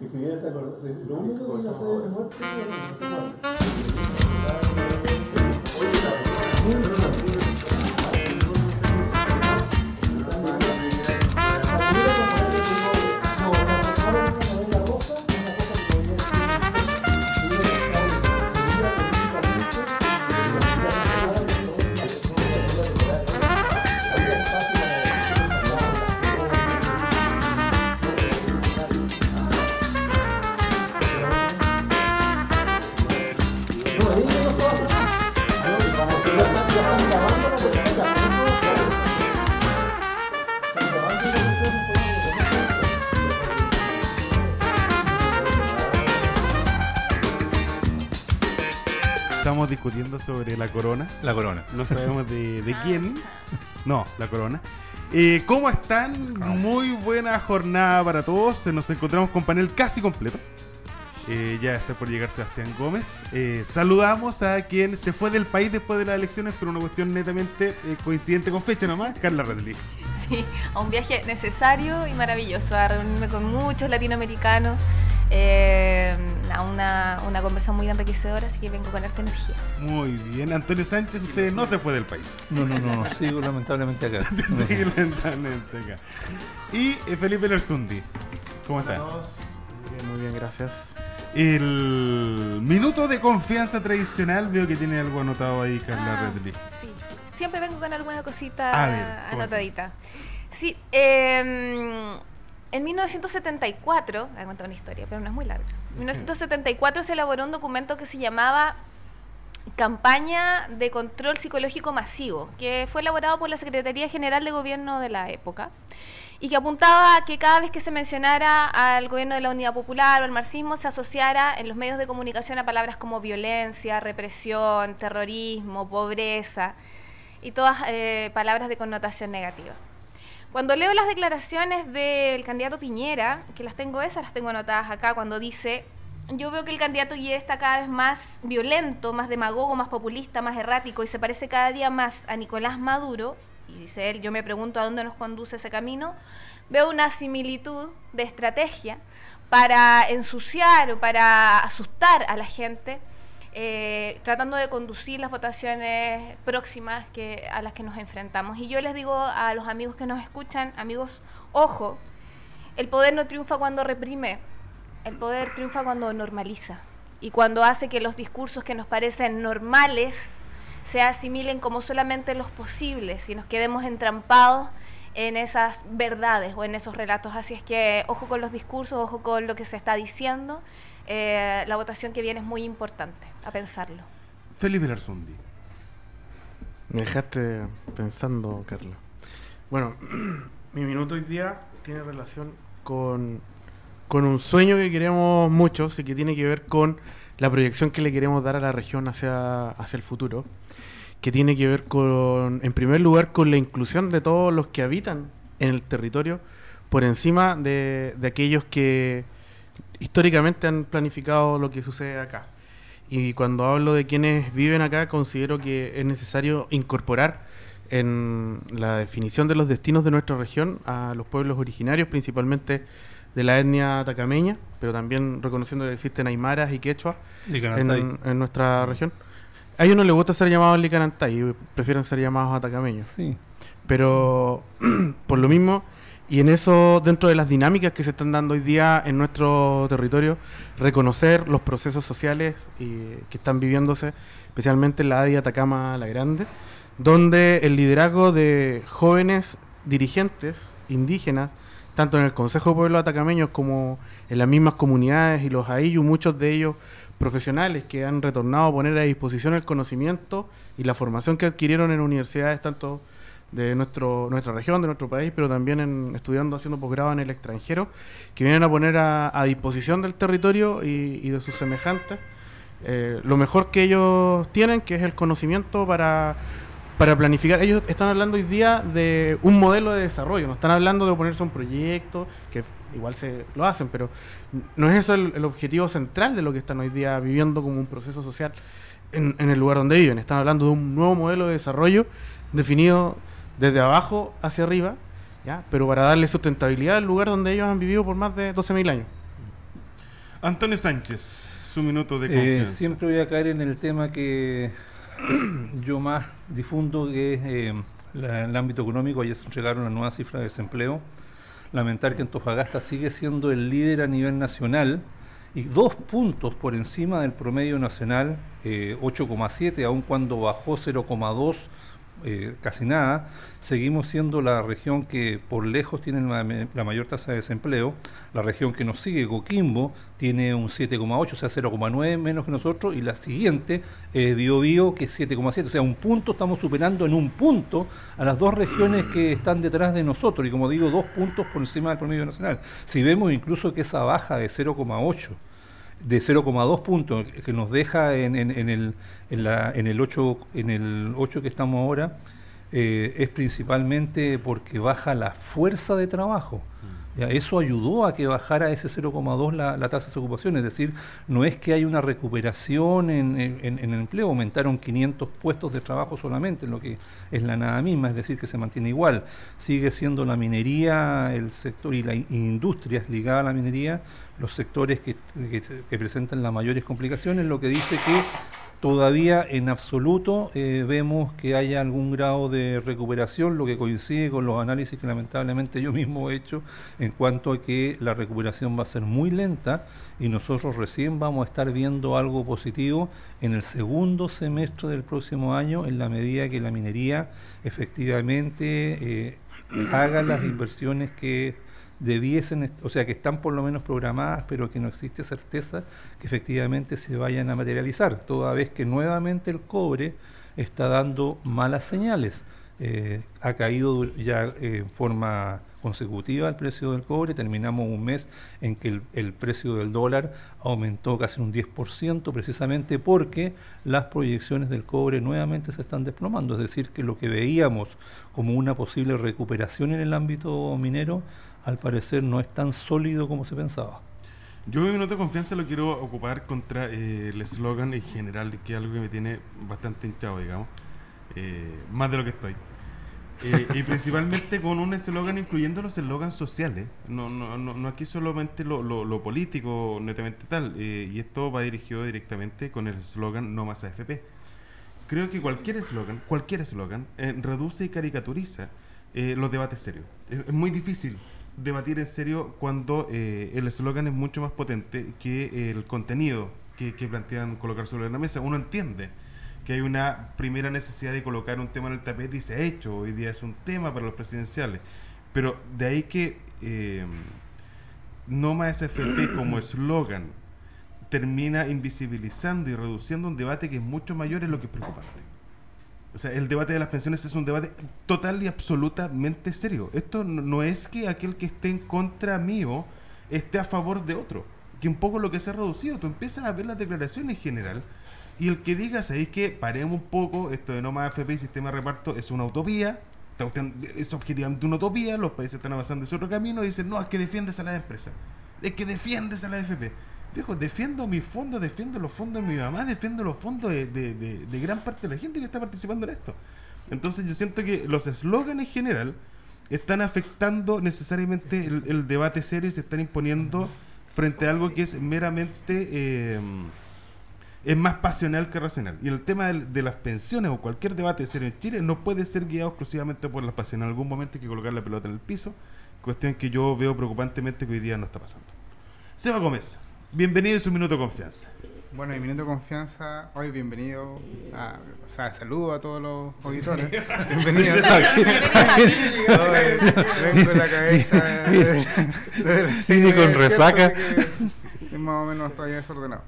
Escribir esa cosa. Lo único que vino a hacer de muerte sobre la corona. La corona. No sabemos de, de quién. No, la corona. Eh, ¿Cómo están? Muy buena jornada para todos. Nos encontramos con panel casi completo. Eh, ya está por llegar Sebastián Gómez. Eh, saludamos a quien se fue del país después de las elecciones por una cuestión netamente eh, coincidente con fecha nomás, Carla Radley. Sí, a un viaje necesario y maravilloso, a reunirme con muchos latinoamericanos, eh, a una, una conversación muy enriquecedora, así que vengo con esta energía. Muy bien, Antonio Sánchez, usted no se fue del país. No, no, no, sigo lamentablemente acá. Sí, lentamente acá. Y eh, Felipe Lersundi, ¿cómo está? Muy bien, muy bien, gracias. El minuto de confianza tradicional, veo que tiene algo anotado ahí, Carla Ah, Redley. sí, siempre vengo con alguna cosita ver, anotadita. Sí, eh, en 1974, voy a contar una historia, pero no es muy larga. En 1974 se elaboró un documento que se llamaba Campaña de Control Psicológico Masivo, que fue elaborado por la Secretaría General de Gobierno de la época y que apuntaba a que cada vez que se mencionara al gobierno de la Unidad Popular o al marxismo se asociara en los medios de comunicación a palabras como violencia, represión, terrorismo, pobreza y todas eh, palabras de connotación negativa. Cuando leo las declaraciones del candidato Piñera, que las tengo esas, las tengo anotadas acá, cuando dice, yo veo que el candidato Guille está cada vez más violento, más demagogo, más populista, más errático y se parece cada día más a Nicolás Maduro, y dice él, yo me pregunto a dónde nos conduce ese camino, veo una similitud de estrategia para ensuciar o para asustar a la gente, eh, tratando de conducir las votaciones próximas que, a las que nos enfrentamos. Y yo les digo a los amigos que nos escuchan, amigos, ojo, el poder no triunfa cuando reprime, el poder triunfa cuando normaliza y cuando hace que los discursos que nos parecen normales se asimilen como solamente los posibles y nos quedemos entrampados en esas verdades o en esos relatos. Así es que ojo con los discursos, ojo con lo que se está diciendo. Eh, la votación que viene es muy importante, a pensarlo. Felipe Lersundi. Me dejaste pensando, Carla. Bueno, mi minuto hoy día tiene relación con, con un sueño que queremos muchos y que tiene que ver con la proyección que le queremos dar a la región hacia, hacia el futuro, que tiene que ver con, en primer lugar, con la inclusión de todos los que habitan en el territorio por encima de, de aquellos que históricamente han planificado lo que sucede acá. Y cuando hablo de quienes viven acá, considero que es necesario incorporar en la definición de los destinos de nuestra región a los pueblos originarios, principalmente de la etnia atacameña, pero también reconociendo que existen aymaras y quechua en, en nuestra región. A ellos no les gusta ser llamados licanantay, prefieren ser llamados atacameños. Sí. Pero por lo mismo, y en eso, dentro de las dinámicas que se están dando hoy día en nuestro territorio, reconocer los procesos sociales y- que están viviéndose, especialmente en la ADI Atacama La Grande, donde el liderazgo de jóvenes dirigentes indígenas, tanto en el Consejo de Pueblos Atacameños como en las mismas comunidades y los AIYU, muchos de ellos profesionales que han retornado a poner a disposición el conocimiento y la formación que adquirieron en universidades tanto de nuestro, nuestra región, de nuestro país, pero también en, estudiando, haciendo posgrado en el extranjero, que vienen a poner a, a disposición del territorio y, y de sus semejantes eh, lo mejor que ellos tienen, que es el conocimiento para, para planificar. Ellos están hablando hoy día de un modelo de desarrollo, no están hablando de oponerse a un proyecto, que igual se lo hacen, pero no es eso el, el objetivo central de lo que están hoy día viviendo como un proceso social en, en el lugar donde viven. Están hablando de un nuevo modelo de desarrollo definido desde abajo hacia arriba, ¿ya? pero para darle sustentabilidad al lugar donde ellos han vivido por más de 12.000 años. Antonio Sánchez, su minuto de Eh, confianza. siempre voy a caer en el tema que yo más difundo, que es eh, la- el ámbito económico. Ayer se entregaron una nueva cifra de desempleo. Lamentar que Antofagasta sigue siendo el líder a nivel nacional y dos puntos por encima del promedio nacional, eh, 8,7, aun cuando bajó 0,2, eh, casi nada. Seguimos siendo la región que por lejos tiene la, mayor tasa de desempleo. La región que nos sigue, Coquimbo, tiene un 7,8, o sea, 0,9 menos que nosotros. Y la siguiente, eh, Biobío, que es 7,7. O sea, un punto, estamos superando en un punto a las dos regiones que están detrás de nosotros. Y como digo, dos puntos por encima del promedio nacional. Si vemos incluso que esa baja de 0,8 de 0,2 puntos que nos deja en, en- en el, en, la, en, el 8, en el 8 que estamos ahora eh, es principalmente porque baja la fuerza de trabajo. Eso ayudó a que bajara ese 0,2 la, la tasa de ocupación, es decir, no es que hay una recuperación en, el empleo, aumentaron 500 puestos de trabajo solamente, en lo que es la nada misma, es decir, que se mantiene igual. Sigue siendo la minería, el sector y las industrias ligadas a la minería, los sectores que- que presentan las mayores complicaciones, lo que dice que todavía en absoluto eh, vemos que haya algún grado de recuperación, lo que coincide con los análisis que lamentablemente yo mismo he hecho en cuanto a que la recuperación va a ser muy lenta y nosotros recién vamos a estar viendo algo positivo en el segundo semestre del próximo año en la medida que la minería efectivamente eh, haga las inversiones que debiesen, o sea, que están por lo menos programadas, pero que no existe certeza que efectivamente se vayan a materializar, toda vez que nuevamente el cobre está dando malas señales. Eh, ha caído ya eh, en forma consecutiva el precio del cobre, terminamos un mes en que el precio del dólar aumentó casi un 10%, precisamente porque las proyecciones del cobre nuevamente se están desplomando, es decir, que lo que veíamos como una posible recuperación en el ámbito minero, al parecer no es tan sólido como se pensaba. Yo mi minuto de confianza lo quiero ocupar contra eh, el eslogan en general, que es algo que me tiene bastante hinchado, digamos. Eh, más de lo que estoy. Eh, y principalmente con un eslogan incluyendo los eslogans sociales. No, no, no, no aquí solamente lo, lo, lo político, netamente tal. Eh, y esto va dirigido directamente con el eslogan No más AFP. Creo que cualquier eslogan, cualquier eslogan, eh, reduce y caricaturiza eh, los debates serios. Es muy difícil debatir en serio cuando eh, el eslogan es mucho más potente que el contenido que, que plantean colocar sobre la mesa. Uno entiende que hay una primera necesidad de colocar un tema en el tapete y se ha hecho. Hoy día es un tema para los presidenciales. Pero de ahí que eh, no más FP como eslogan termina invisibilizando y reduciendo un debate que es mucho mayor en lo que es preocupante. O sea, el debate de las pensiones es un debate total y absolutamente serio. Esto no, es que aquel que esté en contra mío esté a favor de otro. Que un poco lo que se ha reducido. Tú empiezas a ver las declaraciones en general y el que diga, ¿sabéis que paremos un poco? Esto de no más AFP y sistema de reparto es una utopía. Es objetivamente una utopía. Los países están avanzando en ese otro camino y dicen, no, es que defiendes a las empresas. Es que defiendes a la AFP. Viejo, defiendo mis fondos, defiendo los fondos de mi mamá, defiendo los fondos de, de- de- de gran parte de la gente que está participando en esto. Entonces yo siento que los eslogans en general están afectando necesariamente el, debate serio y se están imponiendo frente a algo que es meramente eh, es más pasional que racional. Y el tema del- de las pensiones o cualquier debate serio en Chile no puede ser guiado exclusivamente por la pasión. En algún momento hay que colocar la pelota en el piso, cuestión que yo veo preocupantemente que hoy día no está pasando. Seba Gómez, bienvenido en su minuto de confianza. Bueno, y minuto de confianza, hoy bienvenido, a, o sea, saludo a todos los auditores. Bienvenidos. Hoy vengo en la cabeza de, de la Vine con cine, resaca. Que Es más o menos todavía desordenado.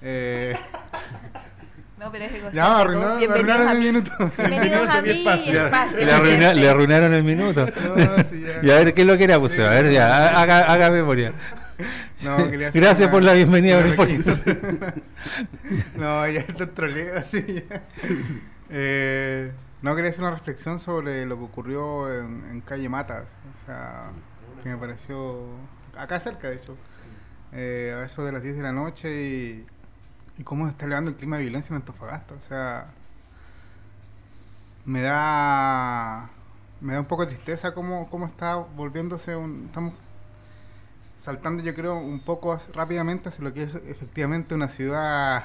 Eh, No, pero es egocéntrico. ya, arruinaron, arruinaron a mi mi- minuto. Bienvenidos a mi espacio. espacio. Le, arruina- le arruinaron el minuto. No, sí, ya. y a ver, ¿qué es lo que era? Pues, a ver, ya, haga, haga memoria. No, Gracias una- por la bienvenida, pequeña- No, ya está troleo así. ya. Eh, no, quería hacer una reflexión sobre lo que ocurrió en, en calle Matas. O sea, que me pareció. Acá cerca, de hecho. Eh, a eso de las 10 de la noche y, y cómo se está elevando el clima de violencia en Antofagasta. O sea, me da. Me da un poco de tristeza cómo, cómo está volviéndose un. Estamos saltando yo creo un poco rápidamente hacia lo que es efectivamente una ciudad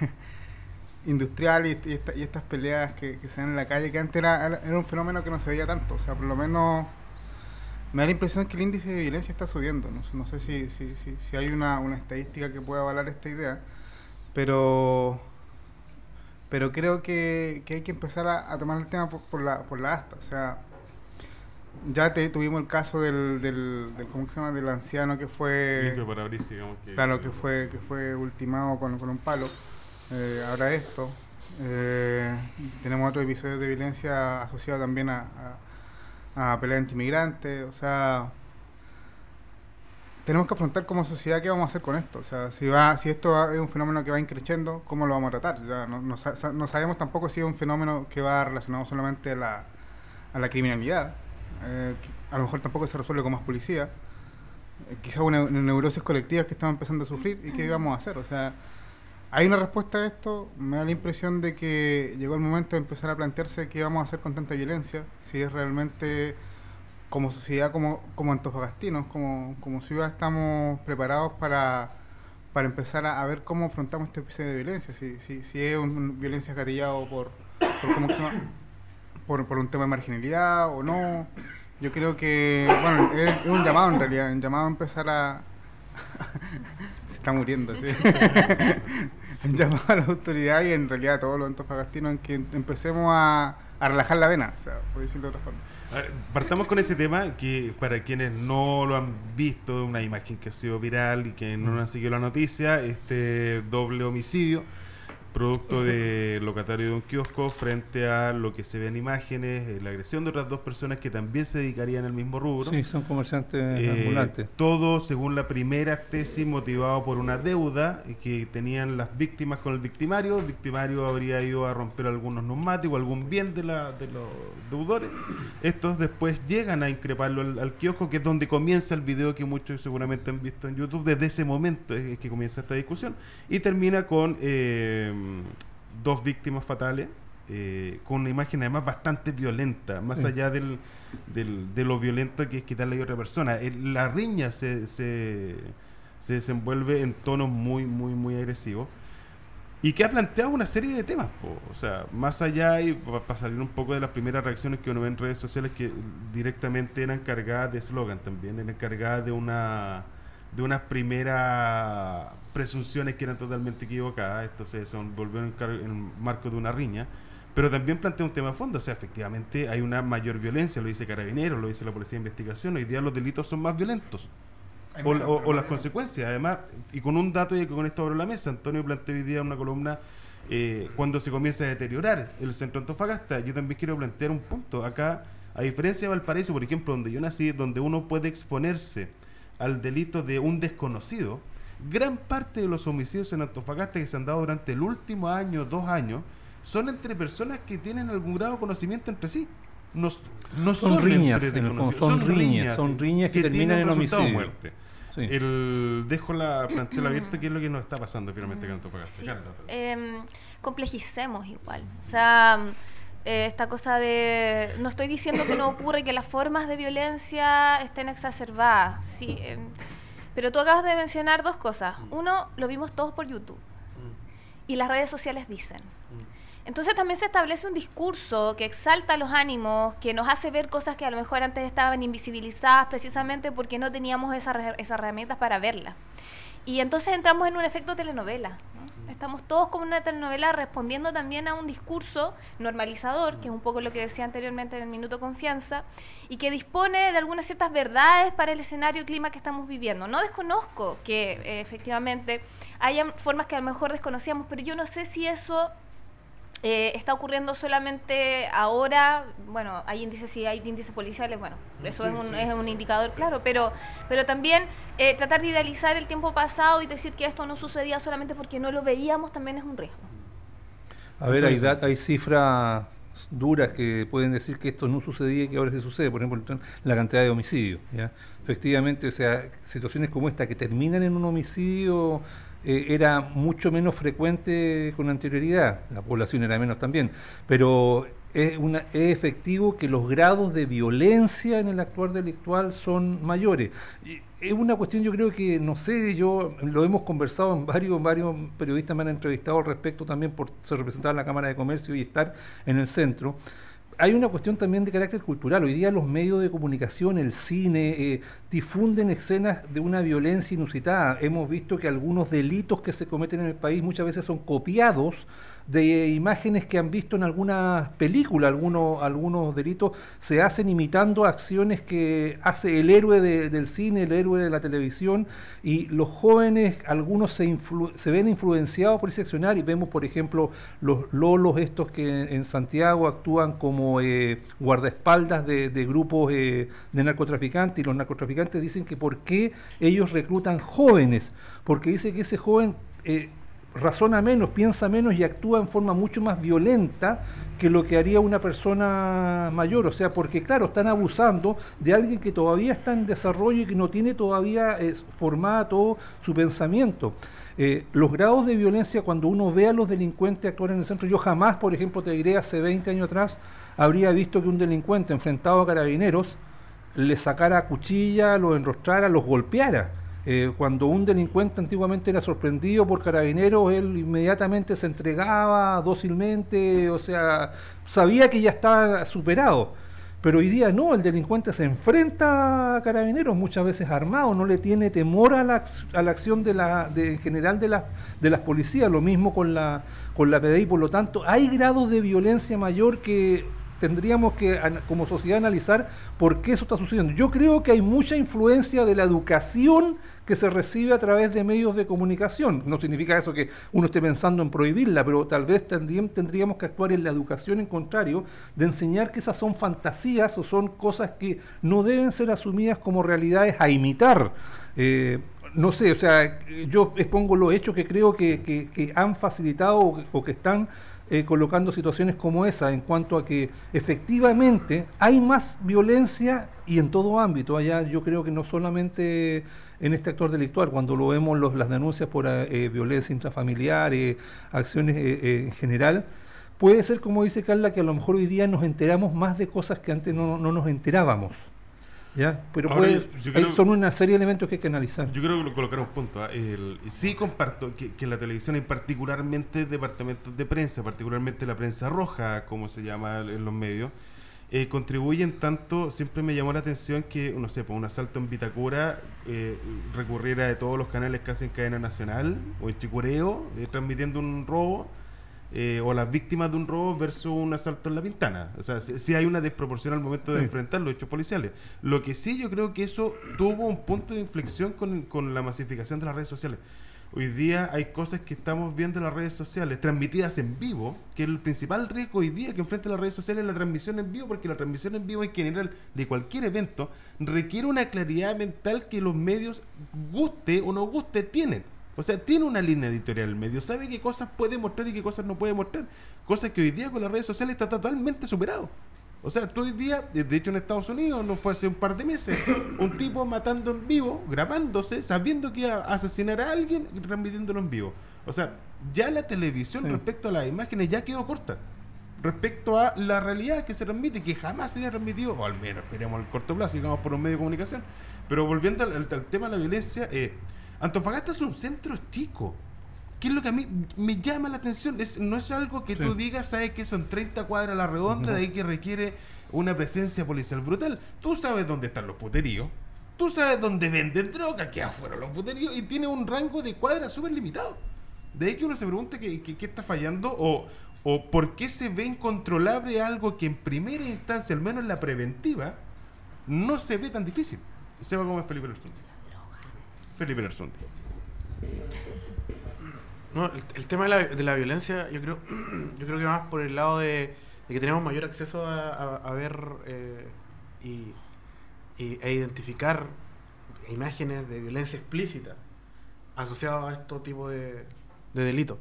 industrial y, esta- y estas peleas que, se dan en la calle, que antes era, era- un fenómeno que no se veía tanto, o sea, por lo menos me da la impresión que el índice de violencia está subiendo, no, no sé si, si, si, si hay una, una estadística que pueda avalar esta idea, pero pero creo que, que hay que empezar a, a tomar el tema por, por la, por la asta, o sea, ya te, tuvimos el caso del, del, del- ¿cómo se llama? del anciano que fue Limpio para abrir, digamos que. Claro, que fue, que fue ultimado con, con un palo. Eh, ahora esto. Eh, tenemos otro episodio de violencia asociado también a, a, a pelea antimigrantes. O sea, tenemos que afrontar como sociedad qué vamos a hacer con esto. O sea, si, va, si esto va- es un fenómeno que va increciendo, ¿cómo lo vamos a tratar? Ya no, no sabemos tampoco si es un fenómeno que va relacionado solamente a la, a la criminalidad. Eh, a lo mejor tampoco se resuelve con más policía eh, quizás una, una neurosis colectiva que estamos empezando a sufrir y qué vamos a hacer. O sea, hay una respuesta a esto. Me da la impresión de que llegó el momento de empezar a plantearse qué vamos a hacer con tanta violencia, si es realmente como sociedad, como, como antofagastinos, como, como ciudad estamos preparados para, para empezar a, a ver cómo afrontamos este episodio de violencia, si, si, si es un, un violencia gatillado por, por, ¿cómo se llama? Por, por un tema de marginalidad o no. Yo creo que, bueno, es, es un llamado en realidad, un llamado a empezar a... Se está muriendo, sí. un llamado a las autoridades y en realidad a todos los antofagastinos en que empecemos a, a relajar la vena, o sea, por decirlo de otra forma. Ver, partamos con ese tema que para quienes no lo han visto, una imagen que ha sido viral y que no han seguido la noticia, este doble homicidio, producto de locatario de un kiosco frente a lo que se ve en imágenes, eh, la agresión de otras dos personas que también se dedicarían al mismo rubro. Sí, son comerciantes Eh, ambulantes. todo según la primera tesis motivado por una deuda que tenían las víctimas con el victimario. El victimario habría ido a romper algunos neumáticos, algún bien de, la, de los deudores. Estos después llegan a increparlo al, al kiosco, que es donde comienza el video que muchos seguramente han visto en YouTube. Desde ese momento es, es que comienza esta discusión y termina con eh, dos víctimas fatales. eh, con una imagen además bastante violenta, más Sí. allá del, del- de lo violento que es quitarle a otra persona. El- la riña se, se, se desenvuelve en tonos muy, muy, muy agresivos. Y que ha planteado una serie de temas, po. o sea, más allá y para salir un poco de las primeras reacciones que uno ve en redes sociales que directamente eran cargadas de eslogan también, eran cargadas de una de unas primeras presunciones que eran totalmente equivocadas, esto se volvió en, el marco de una riña, pero también plantea un tema de fondo, o sea, efectivamente hay una mayor violencia, lo dice Carabineros, lo dice la Policía de Investigación, hoy día los delitos son más violentos. O, o- o las consecuencias, además, y con un dato y con esto abro la mesa, Antonio planteó hoy día una columna eh, cuando se comienza a deteriorar el centro Antofagasta. Yo también quiero plantear un punto. Acá, a diferencia de Valparaíso, por ejemplo, donde yo nací, donde uno puede exponerse al delito de un desconocido, gran parte de los homicidios en Antofagasta que se han dado durante el último año, dos años, son entre personas que tienen algún grado de conocimiento entre sí. No, Son son, riñas, entre en el fondo, son riñas, son riñas que terminan en homicidio. muerte. Sí. El, dejo la plantel abierta, que es lo que nos está pasando finalmente con Antofagasta. Sí. Em, complejicemos igual. O sea, eh, esta cosa de... No estoy diciendo que no ocurre que las formas de violencia estén exacerbadas, sí, em, pero tú acabas de mencionar dos cosas. Uno, lo vimos todos por YouTube y las redes sociales dicen. Entonces también se establece un discurso que exalta los ánimos, que nos hace ver cosas que a lo mejor antes estaban invisibilizadas precisamente porque no teníamos esas, esas herramientas para verlas. Y entonces entramos en un efecto telenovela. ¿no? Estamos todos como una telenovela respondiendo también a un discurso normalizador, que es un poco lo que decía anteriormente en el Minuto Confianza, y que dispone de algunas ciertas verdades para el escenario y clima que estamos viviendo. No desconozco que eh, efectivamente hayan formas que a lo mejor desconocíamos, pero yo no sé si eso eh, está ocurriendo solamente ahora, bueno, hay índices, si hay índices policiales, bueno, eso Sí, es, un, sí, es sí. un indicador claro, pero, pero también eh, tratar de idealizar el tiempo pasado y decir que esto no sucedía solamente porque no lo veíamos también es un riesgo. A ver, hay, hay cifras duras que pueden decir que esto no sucedía y que ahora sí sucede. Por ejemplo, la cantidad de homicidios. ¿ya? Efectivamente, o sea, situaciones como esta que terminan en un homicidio eh, era mucho menos frecuente con anterioridad. La población era menos también. Pero es, una, efectivo que los grados de violencia en el actuar delictual son mayores. Es una cuestión, yo creo que, no sé, yo lo hemos conversado en varios, varios periodistas me han entrevistado al respecto también por ser representado en la Cámara de Comercio y estar en el centro hay una cuestión también de carácter cultural. Hoy día los medios de comunicación, el cine, eh, difunden escenas de una violencia inusitada. Hemos visto que algunos delitos que se cometen en el país muchas veces son copiados de imágenes que han visto en algunas películas, algunos, algunos delitos se hacen imitando acciones que hace el héroe del cine, el héroe de la televisión, y los jóvenes, algunos se, se ven influenciados por ese accionar, y vemos, por ejemplo, los lolos estos que en Santiago actúan como eh, guardaespaldas de, grupos eh, de narcotraficantes, y los narcotraficantes dicen que por qué ellos reclutan jóvenes, porque dice que ese joven... Eh, razona menos, piensa menos y actúa en forma mucho más violenta que lo que haría una persona mayor. O sea, porque claro, están abusando de alguien que todavía está en desarrollo y que no tiene todavía eh, todo su pensamiento. Eh, los grados de violencia, cuando uno ve a los delincuentes actuar en el centro, yo jamás, por ejemplo, te diré hace 20 años atrás, habría visto que un delincuente enfrentado a carabineros le sacara cuchilla, lo enrostrara, los golpeara eh, cuando un delincuente antiguamente era sorprendido por carabineros, él inmediatamente se entregaba dócilmente, o sea, sabía que ya estaba superado. Pero hoy día no, el delincuente se enfrenta a carabineros, muchas veces armado, no le tiene temor a la, a la acción de la, de, en general de, la, de las policías, lo mismo con la, con la PDI, por lo tanto hay grados de violencia mayor que tendríamos que como sociedad analizar por qué eso está sucediendo. Yo creo que hay mucha influencia de la educación que se recibe a través de medios de comunicación. No significa eso que uno esté pensando en prohibirla, pero tal vez tendríamos que actuar en la educación en contrario, de enseñar que esas son fantasías o son cosas que no deben ser asumidas como realidades a imitar. Eh, no sé, o sea, yo expongo los hechos que creo que, han facilitado o que, están eh, colocando situaciones como esa en cuanto a que efectivamente hay más violencia y en todo ámbito. Allá yo creo que no solamente en este actor delictual, cuando lo vemos los, las denuncias por eh, violencia intrafamiliar, eh, acciones eh, en general, puede ser, como dice Carla, que a lo mejor hoy día nos enteramos más de cosas que antes no, no nos enterábamos. ¿Ya? Pero son una serie de elementos que hay que analizar. Yo creo que lo colocar un punto. ¿ah? sí comparto que, que, en la televisión hay particularmente departamentos de prensa, particularmente la prensa roja, como se llama en los medios, eh, contribuyen tanto, siempre me llamó la atención que, no sé, por un asalto en Vitacura eh, recurriera de todos los canales casi en cadena nacional o en Chicureo, eh, transmitiendo un robo, eh, o las víctimas de un robo versus un asalto en La Pintana. O sea, si, hay una desproporción al momento de enfrentar los hechos policiales. Lo que sí yo creo que eso tuvo un punto de inflexión con, con la masificación de las redes sociales. Hoy día hay cosas que estamos viendo en las redes sociales, transmitidas en vivo, que el principal riesgo hoy día que enfrenta las redes sociales es la transmisión en vivo, porque la transmisión en vivo en general de cualquier evento requiere una claridad mental que los medios, guste o no guste, tienen. O sea, tiene una línea editorial el medio, sabe qué cosas puede mostrar y qué cosas no puede mostrar. Cosas que hoy día con las redes sociales está totalmente superado. O sea, tú hoy día, de hecho en Estados Unidos, no fue hace un par de meses, un tipo matando en vivo, grabándose, sabiendo que iba a asesinar a alguien y transmitiéndolo en vivo. O sea, ya la televisión respecto a las imágenes ya quedó corta. Respecto a la realidad que se transmite, que jamás se ha transmitido, o al menos esperemos al corto plazo, digamos por un medio de comunicación. Pero volviendo al, tema de la violencia, eh, Antofagasta es un centro chico. ¿Qué es lo que a mí me llama la atención? Es, no es algo que tú digas, sabes que son 30 cuadras a la redonda, de ahí que requiere una presencia policial brutal. Tú sabes dónde están los puteríos, tú sabes dónde venden droga, que afuera los puteríos, y tiene un rango de cuadras súper limitado. De ahí que uno se pregunta qué, qué, está fallando o, o por qué se ve incontrolable algo que en primera instancia, al menos en la preventiva, no se ve tan difícil. Se va como es Felipe Lersundi. Felipe Lersundi. No, el, tema de la, de la, violencia, yo creo, yo creo que más por el lado de, que tenemos mayor acceso a, ver eh, y, e identificar imágenes de violencia explícita asociadas a estos tipos de, de delitos.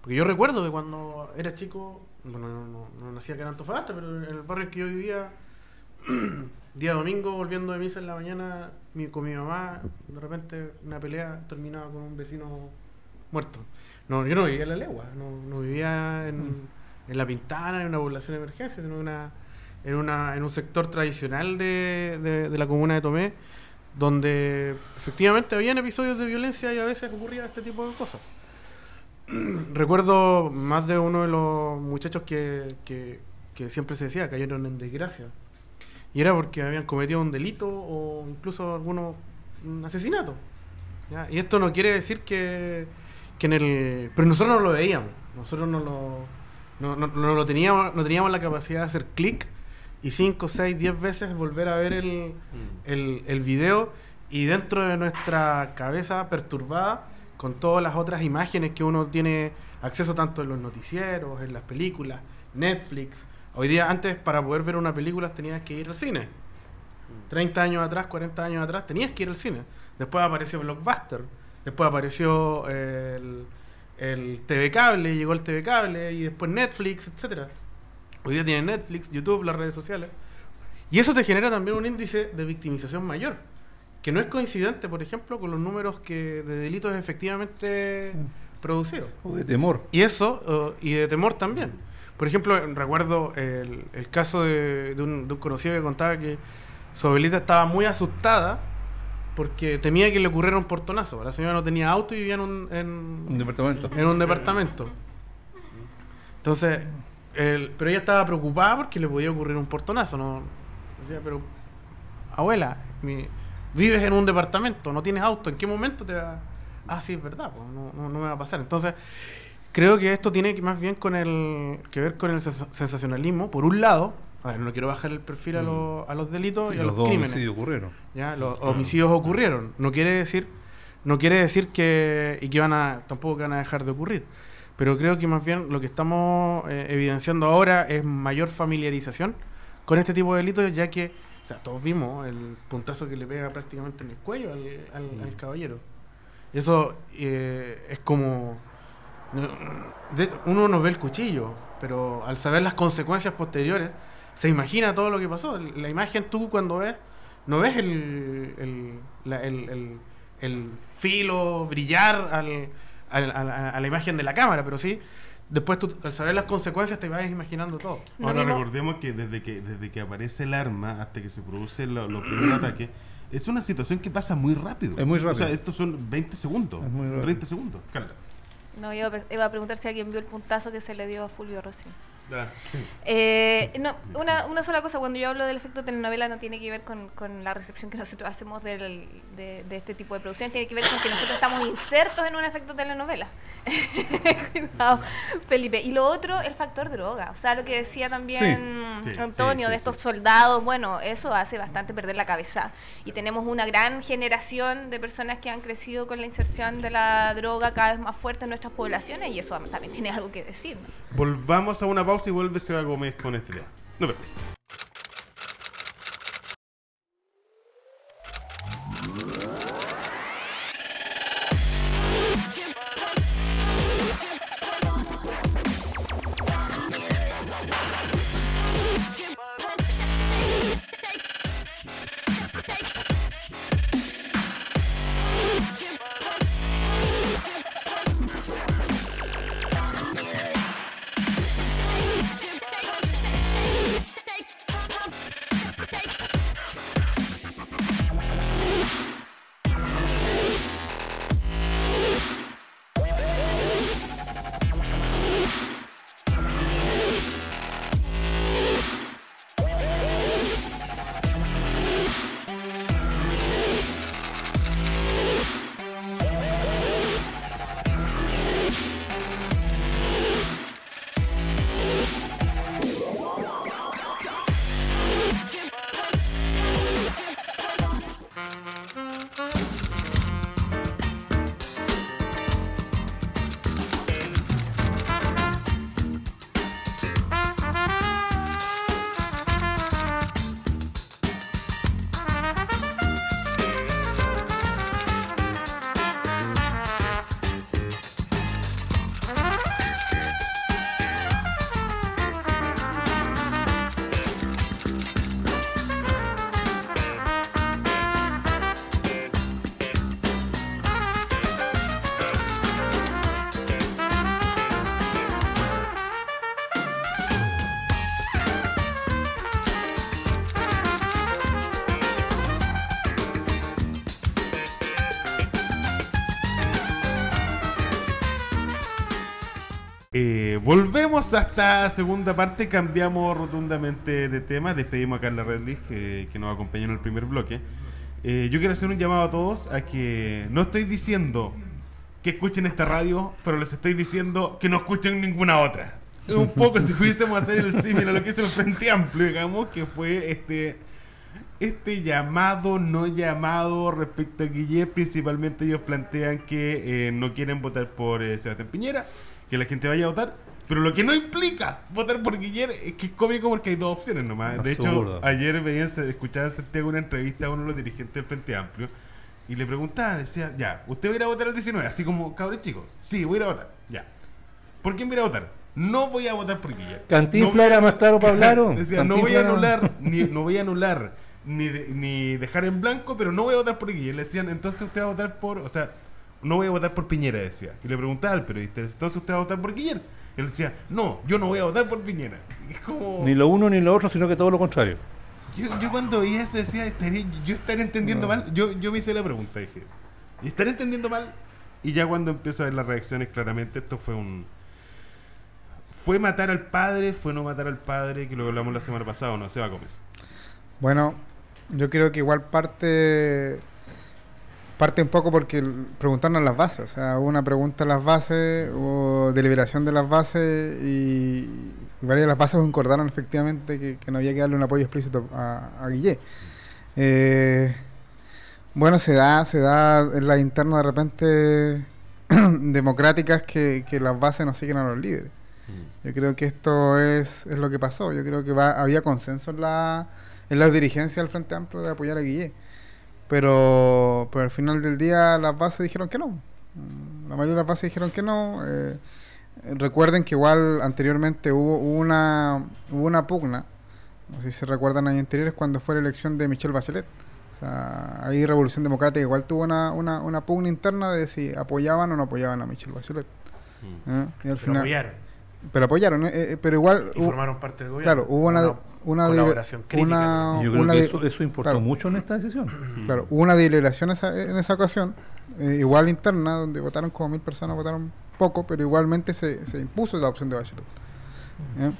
Porque yo recuerdo que cuando era chico, bueno, no, no, nacía acá en Antofagasta, pero en el barrio en que yo vivía, día domingo, volviendo de misa en la mañana, con mi mamá, de repente una pelea terminaba con un vecino muerto. No, yo no vivía en la legua, no, vivía en, en La Pintana, en una población de emergencia, sino una, en, una, en un sector tradicional de, de- de la comuna de Tomé, donde efectivamente habían episodios de violencia y a veces ocurría este tipo de cosas. Recuerdo más de uno de los muchachos que, que, que siempre se decía cayeron en desgracia. Y era porque habían cometido un delito o incluso algunos un asesinato. ¿ya? Y esto no quiere decir que, que en el... Pero nosotros no lo veíamos. Nosotros no lo, no, no- no lo teníamos, no teníamos la capacidad de hacer clic y 5, 6, 10 veces volver a ver el, el, el video y dentro de nuestra cabeza perturbada con todas las otras imágenes que uno tiene acceso tanto en los noticieros, en las películas, Netflix. Hoy día antes para poder ver una película tenías que ir al cine. 30 años atrás, 40 años atrás, tenías que ir al cine. Después apareció Blockbuster, después apareció el, el TV Cable, llegó el TV Cable y después Netflix, etcétera. Hoy día tienen Netflix, YouTube, las redes sociales. Y eso te genera también un índice de victimización mayor, que no es coincidente, por ejemplo, con los números que de delitos efectivamente producidos. O de temor. Y eso, y de temor también. Por ejemplo, recuerdo el, el caso de, de un, de un conocido que contaba que su abuelita estaba muy asustada porque temía que le ocurriera un portonazo. La señora no tenía auto y vivía en un, en, Un departamento. en un departamento. Entonces, el- pero ella estaba preocupada porque le podía ocurrir un portonazo. No, decía, pero abuela, mi- vives en un departamento, no tienes auto, ¿en qué momento te va? Ah, sí, es verdad, pues, no, no- no me va a pasar. Entonces, creo que esto tiene que más bien con el que ver con el sens- sensacionalismo. Por un lado, a ver, no quiero bajar el perfil a, los- a los delitos Sí, y a los los, crímenes. homicidios ocurrieron. Ya, los homicidios ocurrieron. No quiere decir, no quiere decir que y que van a, tampoco que van a dejar de ocurrir. Pero creo que más bien lo que estamos eh, evidenciando ahora es mayor familiarización con este tipo de delitos, ya que, o sea, todos vimos el puntazo que le pega prácticamente en el cuello al, al- al caballero. Y eso eh, es como uno no ve el cuchillo, pero al saber las consecuencias posteriores, se imagina todo lo que pasó. La imagen tú cuando ves, no ves el, el, la- el- el- el filo brillar al- al- a, la, a la imagen de la cámara, pero sí, después tú, al saber las consecuencias te vas imaginando todo. Lo Ahora recordemos que desde que desde que aparece el arma hasta que se produce lo- los primeros ataques, es una situación que pasa muy rápido. Es muy O sea, rápido. estos son 20 segundos, Es muy rápido. 30 segundos. No, yo iba a preguntar si alguien vio el puntazo que se le dio a Fulvio Rossi. Eh, no, una, una sola cosa, cuando yo hablo del efecto telenovela no tiene que ver con, con la recepción que nosotros hacemos del- de, de este tipo de producción, tiene que ver con que nosotros estamos insertos en un efecto telenovela. Cuidado, Felipe. Y lo otro, el factor droga. O sea, lo que decía también Sí, sí, Antonio sí, de estos sí. soldados, bueno, eso hace bastante perder la cabeza. Y tenemos una gran generación de personas que han crecido con la inserción de la droga cada vez más fuerte en nuestras poblaciones y eso también tiene algo que decir. ¿no? Volvamos a una pausa y vuelve Seba Gómez con este tema. No, pero- Eh, volvemos a esta segunda parte, cambiamos rotundamente de tema, despedimos a Carla Redlich que, que nos acompañó en el primer bloque. Eh, yo quiero hacer un llamado a todos a que no estoy diciendo que escuchen esta radio, pero les estoy diciendo que no escuchen ninguna otra. Un poco si pudiésemos hacer el símil a lo que es el Frente Amplio, digamos, que fue este este llamado, no llamado respecto a Guillermo, principalmente ellos plantean que eh, no quieren votar por eh, Sebastián Piñera, que la gente vaya a votar, pero lo que no implica votar por Guillermo es que es cómico porque hay dos opciones nomás. De hecho, ayer veían, se- escuchaba en Santiago una entrevista a uno de los dirigentes del Frente Amplio y le preguntaban, decía, ya, ¿usted va a ir a votar el 19? Así como, cabrón chico, sí, voy a ir a votar, ya. ¿Por quién voy a ir a votar? No voy a votar por Guillermo. Cantinflas No voy a- era más claro para hablar, ¿o? Decía, no voy a anular, ni, no voy a anular, ni, de- ni dejar en blanco, pero no voy a votar por Guillermo. Le decían, entonces usted va a votar por, o sea, no voy a votar por Piñera, decía. Y le preguntaba al periodista, entonces usted va a votar por Guillermo. Él decía, no, yo no voy a votar por Piñera. Y es como... Ni lo uno ni lo otro, sino que todo lo contrario. Yo, yo cuando veía eso decía, estaré, yo estaré entendiendo mal. Yo, yo me hice la pregunta, dije, ¿y estaré entendiendo mal? Y ya cuando empiezo a ver las reacciones, claramente esto fue un... Fue matar al padre, fue no matar al padre, que lo hablamos la semana pasada, ¿o ¿no? Seba Gómez. Bueno, yo creo que igual parte parte un poco porque preguntaron las bases, o sea, hubo una pregunta en las bases, hubo deliberación de las bases y, y varias de las bases concordaron efectivamente que, que no había que darle un apoyo explícito a, a Guillé. Eh, bueno, se da, se da en la interna de repente democráticas que, que las bases no siguen a los líderes. Yo creo que esto es, es lo que pasó. Yo creo que va, había consenso en la, en la dirigencia del Frente Amplio de apoyar a Guillé. Pero, pero al final del día las bases dijeron que no. Mm, La mayoría de las bases dijeron que no. Eh, eh, recuerden que igual anteriormente hubo, hubo una, hubo una pugna, no sé si se recuerdan años anteriores, cuando fue la elección de Michelle Bachelet. O sea, ahí Revolución Democrática igual tuvo una, una, una pugna interna de si apoyaban o no apoyaban a Michelle Bachelet. ¿eh? Y al Pero final, apoyaron pero apoyaron, eh, eh, pero igual y hubo- formaron parte del gobierno. claro, hubo una, una, dele- colaboración crítica. una- Y yo creo una que eso, eso importó claro. mucho en esta decisión. Claro, hubo una deliberación esa- en esa ocasión, eh, igual interna, donde votaron como mil personas, votaron poco, pero igualmente se, se impuso la opción de Bachelet. ¿eh?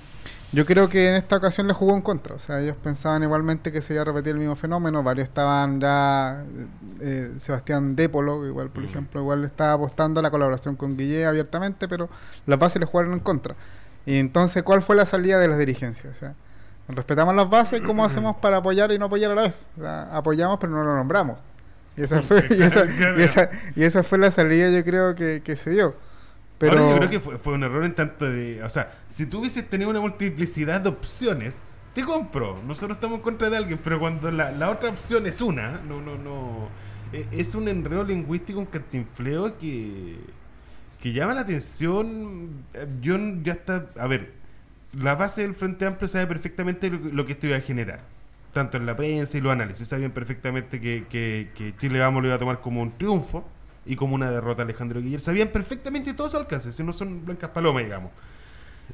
Yo creo que en esta ocasión le jugó en contra, o sea, ellos pensaban igualmente que se iba a repetir el mismo fenómeno, varios estaban ya, eh, Sebastián Dépolo, igual por ejemplo, igual estaba apostando a la colaboración con Guillé abiertamente, pero las bases le jugaron en contra. Y entonces, ¿cuál fue la salida de las dirigencias? O sea, respetamos las bases, ¿cómo hacemos para apoyar y no apoyar a la vez? O sea, apoyamos pero no lo nombramos. Y esa fue, y esa, y esa, y esa fue la salida yo creo que, que se dio. Pero Ahora yo creo que fue, fue un error en tanto de... O sea, si tú hubieses tenido una multiplicidad de opciones, te compro. Nosotros estamos en contra de alguien, pero cuando la, la otra opción es una, no, no, no... e- Es un enredo lingüístico, un cantinfleo que, que llama la atención. Yo ya está... A ver, la base del Frente Amplio sabe perfectamente lo, que- lo que esto iba a generar. Tanto en la prensa y los análisis. Sabían perfectamente que, que, que Chile Vamos lo iba a tomar como un triunfo y como una derrota a Alejandro Guillermo. Sabían perfectamente todos sus alcances, si no son blancas palomas, digamos.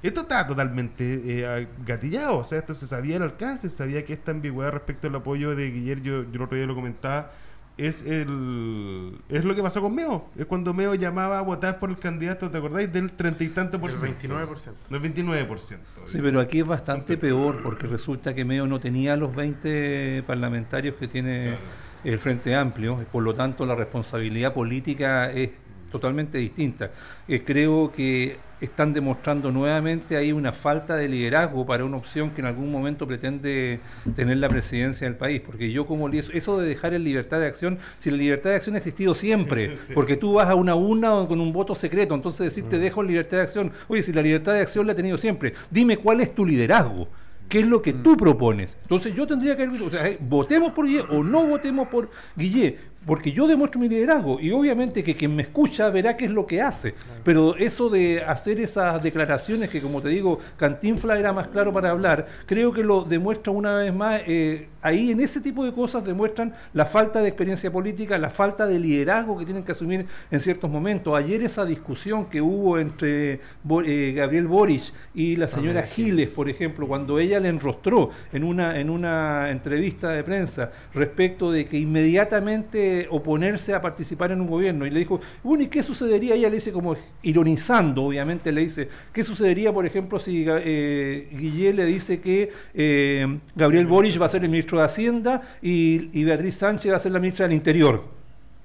Esto estaba totalmente eh, gatillado, o sea, esto se sabía el alcance, se sabía que esta ambigüedad respecto al apoyo de Guillermo, yo, yo el otro día lo comentaba, es el es lo que pasó con Meo. Es cuando Meo llamaba a votar por el candidato, ¿te acordáis? Del treinta y tanto por El ciento. 29%. Del 29%. Sí, pero aquí es bastante peor porque resulta que Meo no tenía los 20 parlamentarios que tiene el Frente Amplio, y por lo tanto la responsabilidad política es totalmente distinta. Eh, creo que están demostrando nuevamente ahí una falta de liderazgo para una opción que en algún momento pretende tener la presidencia del país, porque yo como eso de dejar en libertad de acción, si la libertad de acción ha existido siempre, Sí. porque tú vas a una urna con un voto secreto, entonces decir te dejo en libertad de acción, oye, si la libertad de acción la he tenido siempre, dime cuál es tu liderazgo. ¿Qué es lo que tú propones? Entonces yo tendría que o sea, eh, votemos por Guillé o no votemos por Guillé, porque yo demuestro mi liderazgo y obviamente que quien me escucha verá qué es lo que hace. Pero eso de hacer esas declaraciones que, como te digo, Cantinfla era más claro para hablar, creo que lo demuestra una vez más, eh, ahí en ese tipo de cosas demuestran la falta de experiencia política, la falta de liderazgo que tienen que asumir en ciertos momentos. Ayer esa discusión que hubo entre eh, Gabriel Boric y la señora Giles, por ejemplo, cuando ella le enrostró en una, en una entrevista de prensa respecto de que inmediatamente oponerse a participar en un gobierno. Y le dijo, bueno, ¿y qué sucedería? Ella le dice, como ironizando, obviamente, le dice, ¿qué sucedería, por ejemplo, si eh, Guillén le dice que eh, Gabriel Boric va a ser el ministro de Hacienda y, y Beatriz Sánchez va a ser la ministra del Interior?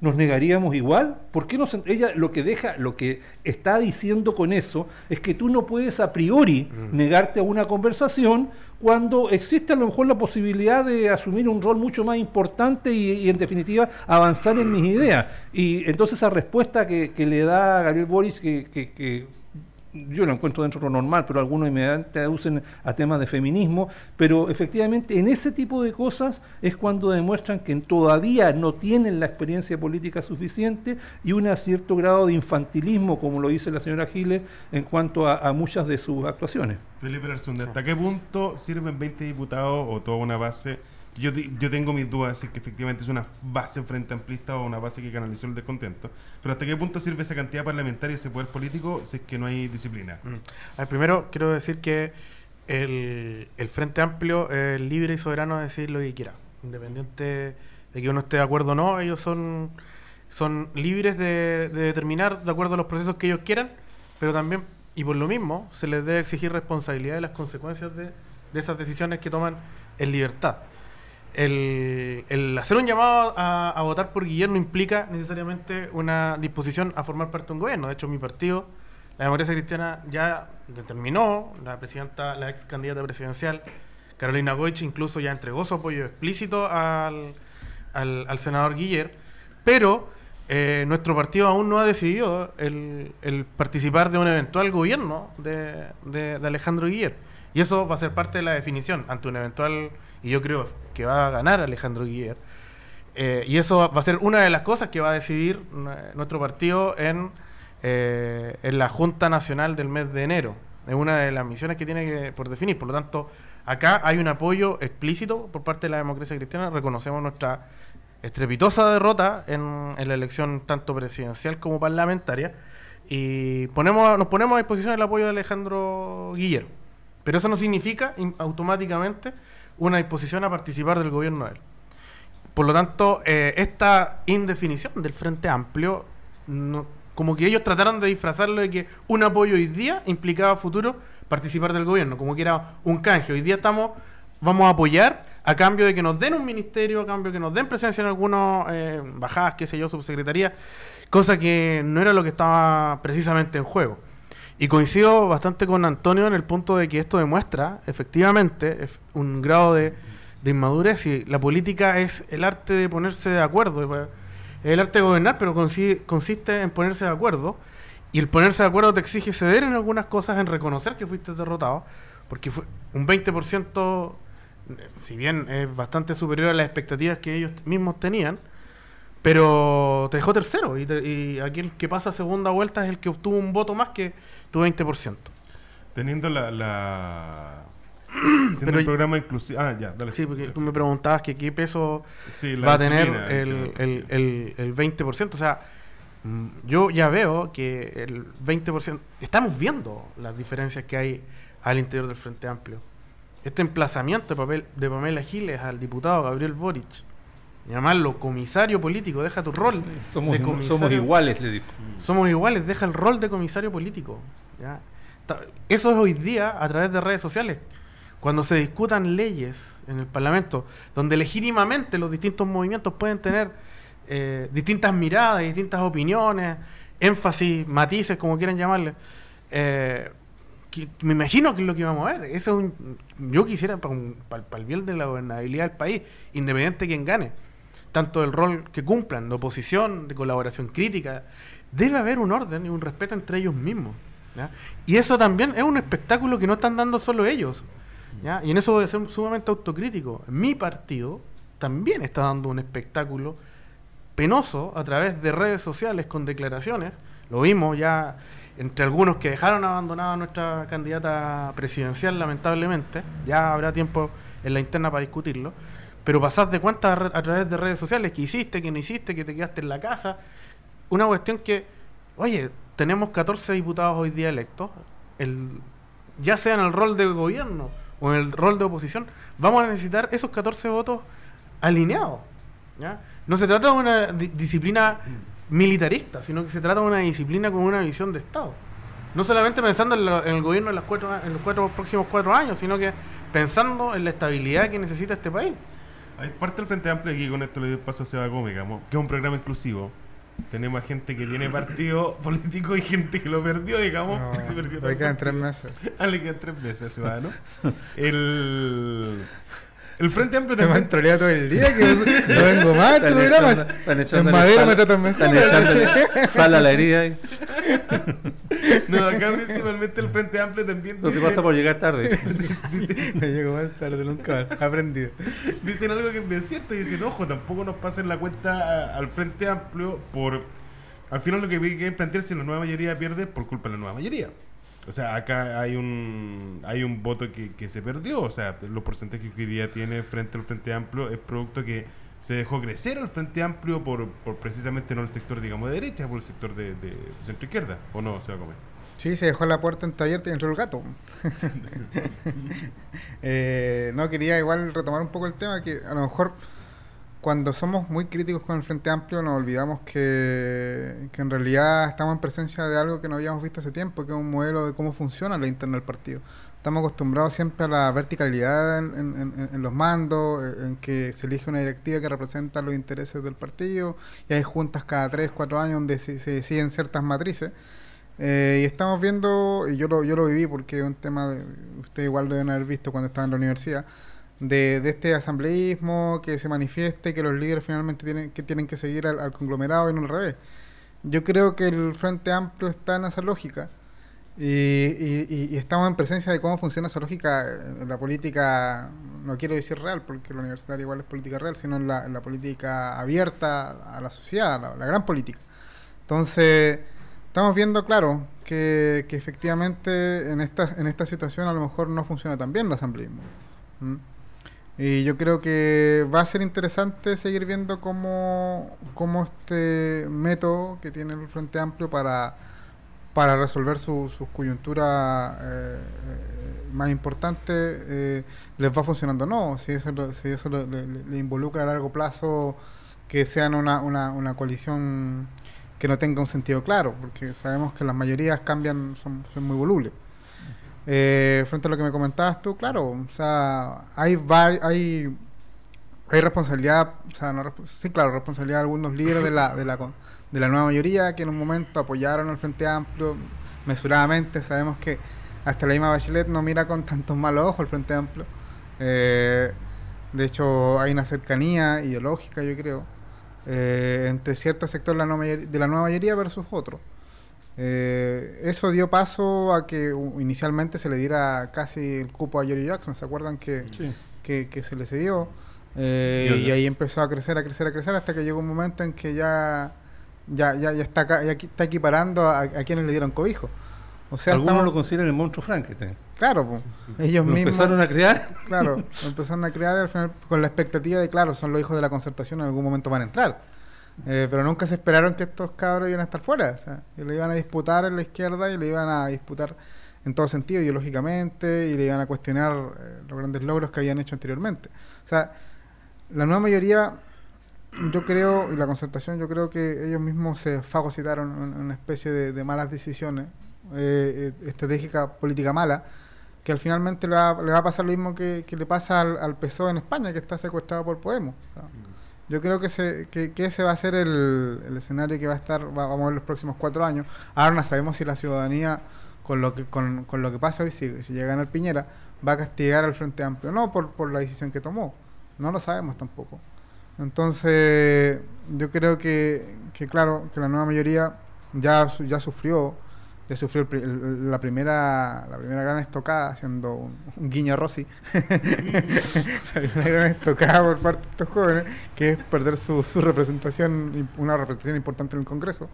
Nos negaríamos igual? ¿Por qué nos, ella lo que deja, lo que está diciendo con eso es que tú no puedes a priori Mm. negarte a una conversación cuando existe a lo mejor la posibilidad de asumir un rol mucho más importante y, y, en definitiva avanzar en mis ideas. Y entonces esa respuesta que, que le da Gabriel Boris, que, que, que yo lo encuentro dentro de lo normal, pero algunos inmediatamente aducen a temas de feminismo, pero efectivamente en ese tipo de cosas es cuando demuestran que todavía no tienen la experiencia política suficiente y un cierto grado de infantilismo, como lo dice la señora Giles, en cuanto a, muchas de sus actuaciones. Felipe Larsunde, ¿hasta qué punto sirven 20 diputados o toda una base? Yo, yo tengo mis dudas si que efectivamente es una base frente amplista o una base que canalizó el descontento. Pero ¿hasta qué punto sirve esa cantidad parlamentaria, ese poder político, si es que no hay disciplina? Mm. Ver, primero quiero decir que el, el Frente Amplio es libre y soberano de decir lo que quiera. Independiente de que uno esté de acuerdo o no, ellos son, son libres de, de determinar de acuerdo a los procesos que ellos quieran, pero también, y por lo mismo, se les debe exigir responsabilidad de las consecuencias de, de esas decisiones que toman en libertad. El, hacer un llamado a, votar por Guillermo implica necesariamente una disposición a formar parte de un gobierno. De hecho, mi partido, la democracia cristiana, ya determinó, la presidenta, la ex candidata presidencial, Carolina Goich, incluso ya entregó su apoyo explícito al, senador Guiller, pero eh, nuestro partido aún no ha decidido el, el participar de un eventual gobierno de, de, Alejandro Guiller. Y eso va a ser parte de la definición ante un eventual, y yo creo que va a ganar Alejandro Guiller. Eh, y eso va a ser una de las cosas que va a decidir nuestro partido en, eh, en la Junta Nacional del mes de enero. Es una de las misiones que tiene que por definir. Por lo tanto, acá hay un apoyo explícito por parte de la democracia cristiana. Reconocemos nuestra estrepitosa derrota en, en la elección tanto presidencial como parlamentaria. Y ponemos, nos ponemos a disposición el apoyo de Alejandro Guillermo. Pero eso no significa automáticamente una disposición a participar del gobierno de él. Por lo tanto, eh, esta indefinición del Frente Amplio, no, como que ellos trataron de disfrazarlo de que un apoyo hoy día implicaba futuro participar del gobierno, como que era un canje. Hoy día estamos, vamos a apoyar a cambio de que nos den un ministerio, a cambio de que nos den presencia en algunas eh, bajadas, qué sé yo, subsecretaría, cosa que no era lo que estaba precisamente en juego. Y coincido bastante con Antonio en el punto de que esto demuestra, efectivamente, un grado de, de inmadurez y la política es el arte de ponerse de acuerdo, es el arte de gobernar, pero consiste, en ponerse de acuerdo. Y el ponerse de acuerdo te exige ceder en algunas cosas, en reconocer que fuiste derrotado, porque fue un 20%, si bien es bastante superior a las expectativas que ellos mismos tenían, pero te dejó tercero y, te, y aquel que pasa segunda vuelta es el que obtuvo un voto más que tu 20%. Teniendo la... la... Pero el programa inclusivo... Ah, ya, dale. Sí, porque tú me preguntabas que qué peso Sí, va a tener el, el, el, el 20%. O sea, mm, yo ya veo que el 20%... Estamos viendo las diferencias que hay al interior del Frente Amplio. Este emplazamiento de, papel, de Pamela Giles al diputado Gabriel Boric, llamarlo comisario político, deja tu rol. Somos, de somos iguales, le dijo. somos iguales, deja el rol de comisario político. ¿Ya? Eso es hoy día a través de redes sociales. Cuando se discutan leyes en el Parlamento, donde legítimamente los distintos movimientos pueden tener eh, distintas miradas, distintas opiniones, énfasis, matices, como quieran llamarle, eh, me imagino que es lo que vamos a ver. Eso es un- yo quisiera para, el bien de la gobernabilidad del país, independiente de quien gane, tanto el rol que cumplan, de oposición, de colaboración crítica, debe haber un orden y un respeto entre ellos mismos. ¿Ya? Y eso también es un espectáculo que no están dando solo ellos. ¿ya? Y en eso debe ser sumamente autocrítico. Mi partido también está dando un espectáculo penoso a través de redes sociales con declaraciones. Lo vimos ya entre algunos que dejaron abandonada a nuestra candidata presidencial, lamentablemente. Ya habrá tiempo en la interna para discutirlo. Pero pasás de cuentas a, re- a través de redes sociales que hiciste, que no hiciste, que te quedaste en la casa. Una cuestión que, oye, tenemos 14 diputados hoy día electos, el, ya sea en el rol de gobierno o en el rol de oposición, vamos a necesitar esos 14 votos alineados. ¿ya? no se trata de una di- disciplina militarista, sino que se trata de una disciplina con una visión de Estado. No solamente pensando en, lo- en el gobierno en, las cuatro, en los cuatro próximos cuatro años, sino que pensando en la estabilidad que necesita este país. Hay parte del Frente Amplio aquí con esto le paso a Seba Gómez, que es un programa inclusivo. Tenemos a gente que tiene partido político y gente que lo perdió, digamos. No, se perdió le quedan tres meses. Ah, le quedan tres meses a Seba, ¿no? El, el Frente Amplio Te me han también. troleado todo el día, que no vengo más a Están programa. echando- están En echándole madera me tratan mejor. Están echándole sal a la herida. y No, acá principalmente el Frente Amplio también. No te pasa por llegar tarde. Me llego más tarde, nunca más. He aprendido. Dicen algo que es bien cierto y dicen, ojo, tampoco nos pasen la cuenta al Frente Amplio por... Al final lo que quieren plantear si la nueva mayoría pierde por culpa de la nueva mayoría. O sea, acá hay un hay un voto que, que se perdió. O sea, los porcentajes que hoy día tiene frente al Frente Amplio es producto que se dejó crecer al Frente Amplio por, por precisamente no el sector, digamos, de derecha, por el sector de, de centro izquierda. ¿O no se va a comer? Sí, se dejó la puerta entreabierta y entró el gato. Eh, no, quería igual retomar un poco el tema que a lo mejor cuando somos muy críticos con el Frente Amplio nos olvidamos que, en realidad estamos en presencia de algo que no habíamos visto hace tiempo, que es un modelo de cómo funciona la interna del partido. Estamos acostumbrados siempre a la verticalidad en, los mandos, en que se elige una directiva que representa los intereses del partido y hay juntas cada tres, cuatro años donde se, se deciden ciertas matrices. Eh, y estamos viendo, y yo lo, yo lo viví porque es un tema, de, ustedes igual deben haber visto cuando estaban en la universidad, de, de este asambleísmo que se manifieste, que los líderes finalmente tienen que, tienen que seguir al, al conglomerado y no al revés. Yo creo que el Frente Amplio está en esa lógica y, y- y- estamos en presencia de cómo funciona esa lógica en la política, no quiero decir real, porque la universidad igual es política real, sino en la, en la política abierta a la sociedad, la, la gran política. Entonces, estamos viendo, claro, que, que efectivamente en esta, en esta situación a lo mejor no funciona tan bien el asambleísmo. ¿Mm? Y yo creo que va a ser interesante seguir viendo cómo, cómo este método que tiene el Frente Amplio para, para resolver su- sus coyunturas eh, eh, más importantes eh, les va funcionando o no. Si eso, lo- si eso lo- le involucra a largo plazo que sean una, una, una coalición que no tenga un sentido claro, porque sabemos que las mayorías cambian, son, son muy volubles. Eh, frente a lo que me comentabas tú, claro, o sea, hay hay hay responsabilidad, o sea, no sí, claro, responsabilidad de algunos líderes de la, de la de la nueva mayoría que en un momento apoyaron al Frente Amplio mesuradamente. Sabemos que hasta la misma Bachelet no mira con tantos malos ojos al Frente Amplio. Eh, de hecho, hay una cercanía ideológica, yo creo, eh, entre cierto sector de la, nueva mayoría, versus otro. Eh, eso dio paso a que inicialmente se le diera casi el cupo a Jerry Jackson. ¿Se acuerdan que, Sí. que, que se le cedió? Eh, Y ahí empezó a crecer, a crecer, a crecer hasta que llegó un momento en que ya ya, ya, ya está, ca- ya está equiparando a, a quienes le dieron cobijo. O sea, Algunos estamos- lo consideran el monstruo Frankenstein. claro, po, ellos Lo mismos empezaron a crear. claro, lo empezaron a crear al final con la expectativa de, claro, son los hijos de la concertación, en algún momento van a entrar. Eh, pero nunca se esperaron que estos cabros iban a estar fuera. O sea, y le iban a disputar en la izquierda y le iban a disputar en todo sentido, ideológicamente, y le iban a cuestionar eh, los grandes logros que habían hecho anteriormente. O sea, la nueva mayoría, yo creo, y la concertación, yo creo que ellos mismos se fagocitaron en una especie de, malas decisiones, eh, eh, estratégica política mala, que al finalmente le va, le va a pasar lo mismo que, le pasa al, al PSOE en España, que está secuestrado por Podemos. Sea, yo creo que, se, que, que ese va a ser el, el escenario que va a estar, va- vamos a ver los próximos cuatro años. Ahora no sabemos si la ciudadanía, con lo que, con, con lo que pasa hoy, si, si llega a ganar Piñera, va a castigar al Frente Amplio. No por, por la decisión que tomó. No lo sabemos tampoco. Entonces, yo creo que, que claro, que la nueva mayoría ya, ya sufrió, ya sufrió el el- la primera la primera gran estocada, haciendo un, un guiño a Rossi, la primera gran estocada por parte de estos jóvenes, que es perder su, su representación, una representación importante en el Congreso.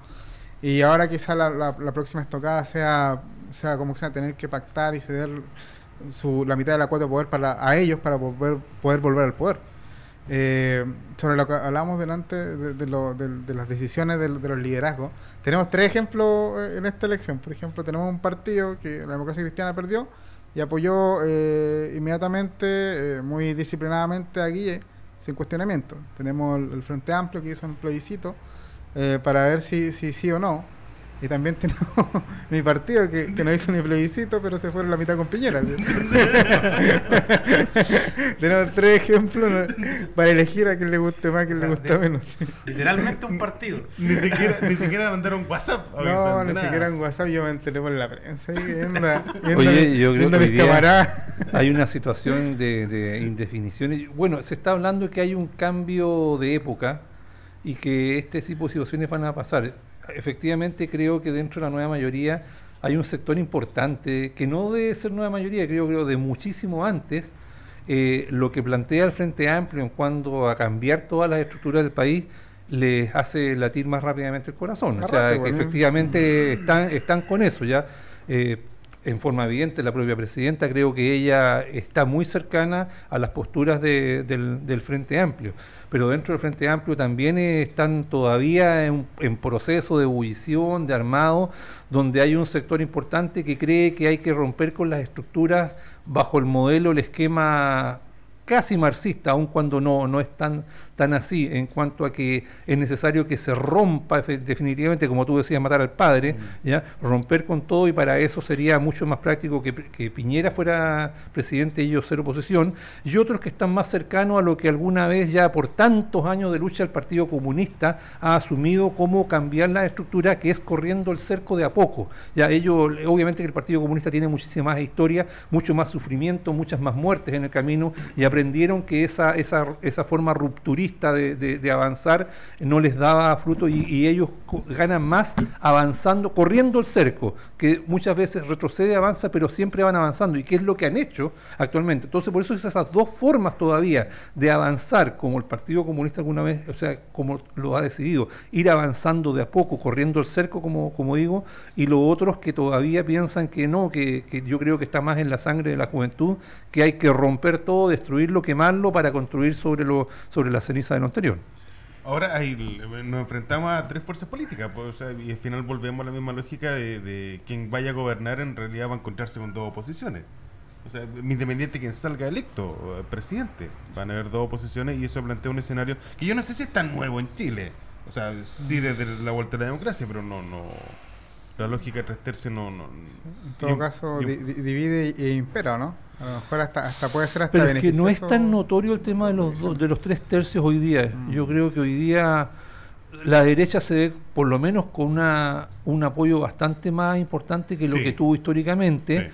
Y ahora quizá la, la- la próxima estocada sea, sea como que sea tener que pactar y ceder su, la mitad de la cuota de poder para, a ellos para poder, poder volver al poder. Eh, sobre lo que hablábamos delante de, de las decisiones de, los liderazgos, tenemos tres ejemplos eh, en esta elección. Por ejemplo, tenemos un partido que la democracia cristiana perdió y apoyó eh, inmediatamente, eh, muy disciplinadamente a Guille sin cuestionamiento. Tenemos el, Frente Amplio que hizo un plebiscito para ver si, si sí o no. Y también tenemos mi partido que, que no hizo ni plebiscito, pero se fueron la mitad con Piñera. tenemos tres ejemplos ¿no? para elegir a quien le guste más, a quien le gusta menos. Literalmente un partido. Ni siquiera, ni siquiera mandaron WhatsApp. No, ni nada. siquiera en WhatsApp yo me enteré por la prensa. y viendo a- viendo Oye, yo creo que mis hoy día- camaradas. Hay una situación de, de indefinición. y- Bueno, se está hablando de que hay un cambio de época y que este tipo de situaciones van a pasar. Efectivamente, creo que dentro de la nueva mayoría hay un sector importante, que no debe ser nueva mayoría, creo, creo de muchísimo antes, eh, lo que plantea el Frente Amplio en cuanto a cambiar todas las estructuras del país les hace latir más rápidamente el corazón. O sea, que efectivamente están, están con eso ya. Eh, en forma evidente, la propia presidenta, creo que ella está muy cercana a las posturas de- del, del Frente Amplio. Pero dentro del Frente Amplio también eh, están todavía en, proceso de ebullición, de armado, donde hay un sector importante que cree que hay que romper con las estructuras bajo el modelo, el esquema casi marxista, aun cuando no, no es tan, tan así, en cuanto a que es necesario que se rompa definitivamente, como tú decías, matar al padre, ¿ya? romper con todo y para eso sería mucho más práctico que, que Piñera fuera presidente y ellos ser oposición, y otros que están más cercanos a lo que alguna vez ya por tantos años de lucha el Partido Comunista ha asumido como cambiar la estructura que es corriendo el cerco de a poco. Ya ellos, obviamente que el Partido Comunista tiene muchísima más historia, mucho más sufrimiento, muchas más muertes en el camino y aprendieron que esa, esa, esa forma rupturista de, avanzar no les daba fruto y, ellos ganan más avanzando, corriendo el cerco, que muchas veces retrocede, avanza, pero siempre van avanzando y que es lo que han hecho actualmente. Entonces, por eso es esas dos formas todavía de avanzar, como el Partido Comunista alguna vez, o sea, como lo ha decidido, ir avanzando de a poco, corriendo el cerco, como, como digo, y los otros que todavía piensan que no, que, que yo creo que está más en la sangre de la juventud, que hay que romper todo, destruirlo, quemarlo para construir sobre, lo, sobre la ceniza lo anterior. Ahora hay, nos enfrentamos a tres fuerzas políticas pues, y al final volvemos a la misma lógica de, de quien vaya a gobernar en realidad va a encontrarse con dos oposiciones. O sea, independiente de quien salga electo eh, presidente, van a haber dos oposiciones y eso plantea un escenario que yo no sé si es tan nuevo en Chile. O sea, sí desde la vuelta a la democracia, pero no, no. La lógica de tres tercios no. no En todo caso, di- di- divide e impera, ¿no? A lo mejor hasta, hasta puede ser hasta Pero es que no es tan notorio el tema de los, do- de los tres tercios hoy día. Yo creo que hoy día la derecha se ve por lo menos con una, un apoyo bastante más importante que lo Sí. que tuvo históricamente. Sí.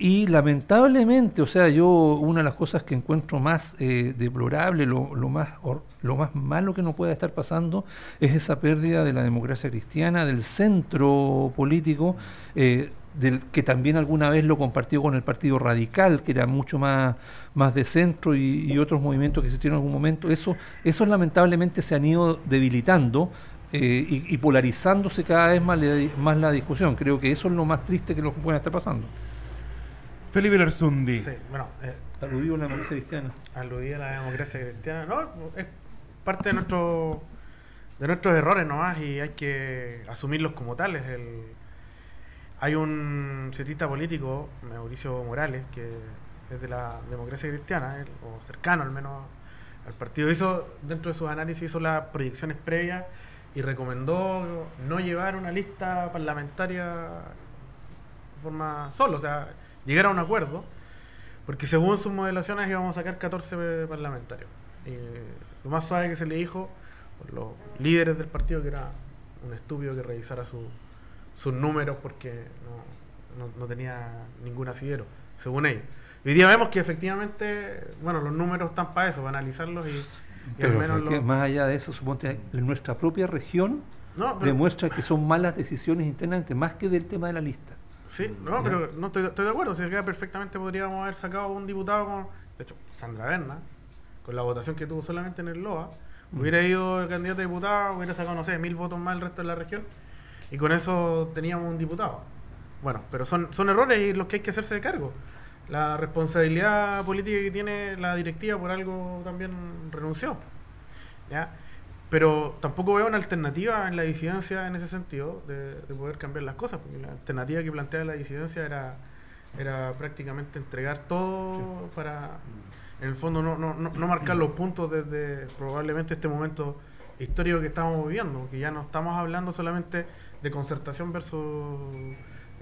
Y lamentablemente, o sea, yo una de las cosas que encuentro más eh, deplorable, lo, lo más hor- lo más malo que no pueda estar pasando, es esa pérdida de la democracia cristiana, del centro político, eh, del que también alguna vez lo compartió con el Partido Radical, que era mucho más, más de centro y, otros movimientos que existieron en algún momento. Eso, eso lamentablemente se han ido debilitando. eh, y, polarizándose cada vez más, más la discusión. Creo que eso es lo más triste que lo que puede estar pasando. Felipe Larzundi. Sí, bueno, eh, Aludido a la democracia cristiana. aludí a la democracia cristiana. No, es parte de nuestro de nuestros errores nomás y hay que asumirlos como tales. El, hay un cientista político, Mauricio Morales, que es de la democracia cristiana, él, o cercano al menos al partido, hizo dentro de sus análisis hizo las proyecciones previas y recomendó no llevar una lista parlamentaria de forma solo, o sea, llegar a un acuerdo, porque según sus modelaciones íbamos a sacar 14 parlamentarios. Y lo más suave que se le dijo por los líderes del partido que era un estúpido que revisara su- sus números porque no, no- no tenía ningún asidero, según ellos. Y hoy día vemos que efectivamente, bueno, los números están para eso, para analizarlos y, y al menos efecti- lo- más allá de eso, suponte, en nuestra propia región No, pero- demuestra que son malas decisiones internamente, más que del tema de la lista. Sí, no, ¿Ya? pero no estoy, estoy de acuerdo. Si acá perfectamente podríamos haber sacado un diputado como, de hecho, Sandra Berna, con la votación que tuvo solamente en el LOA, hubiera ido el candidato a diputado, hubiera sacado, no sé, mil votos más el resto de la región, y con eso teníamos un diputado. Bueno, pero son, son errores y los que hay que hacerse de cargo. La responsabilidad política que tiene la directiva por algo también renunció. ¿ya? Pero tampoco veo una alternativa en la disidencia en ese sentido de, de poder cambiar las cosas, porque la alternativa que plantea la disidencia era, era prácticamente entregar todo para... en el fondo no, no, no, no marcar los puntos desde probablemente este momento histórico que estamos viviendo, que ya no estamos hablando solamente de concertación versus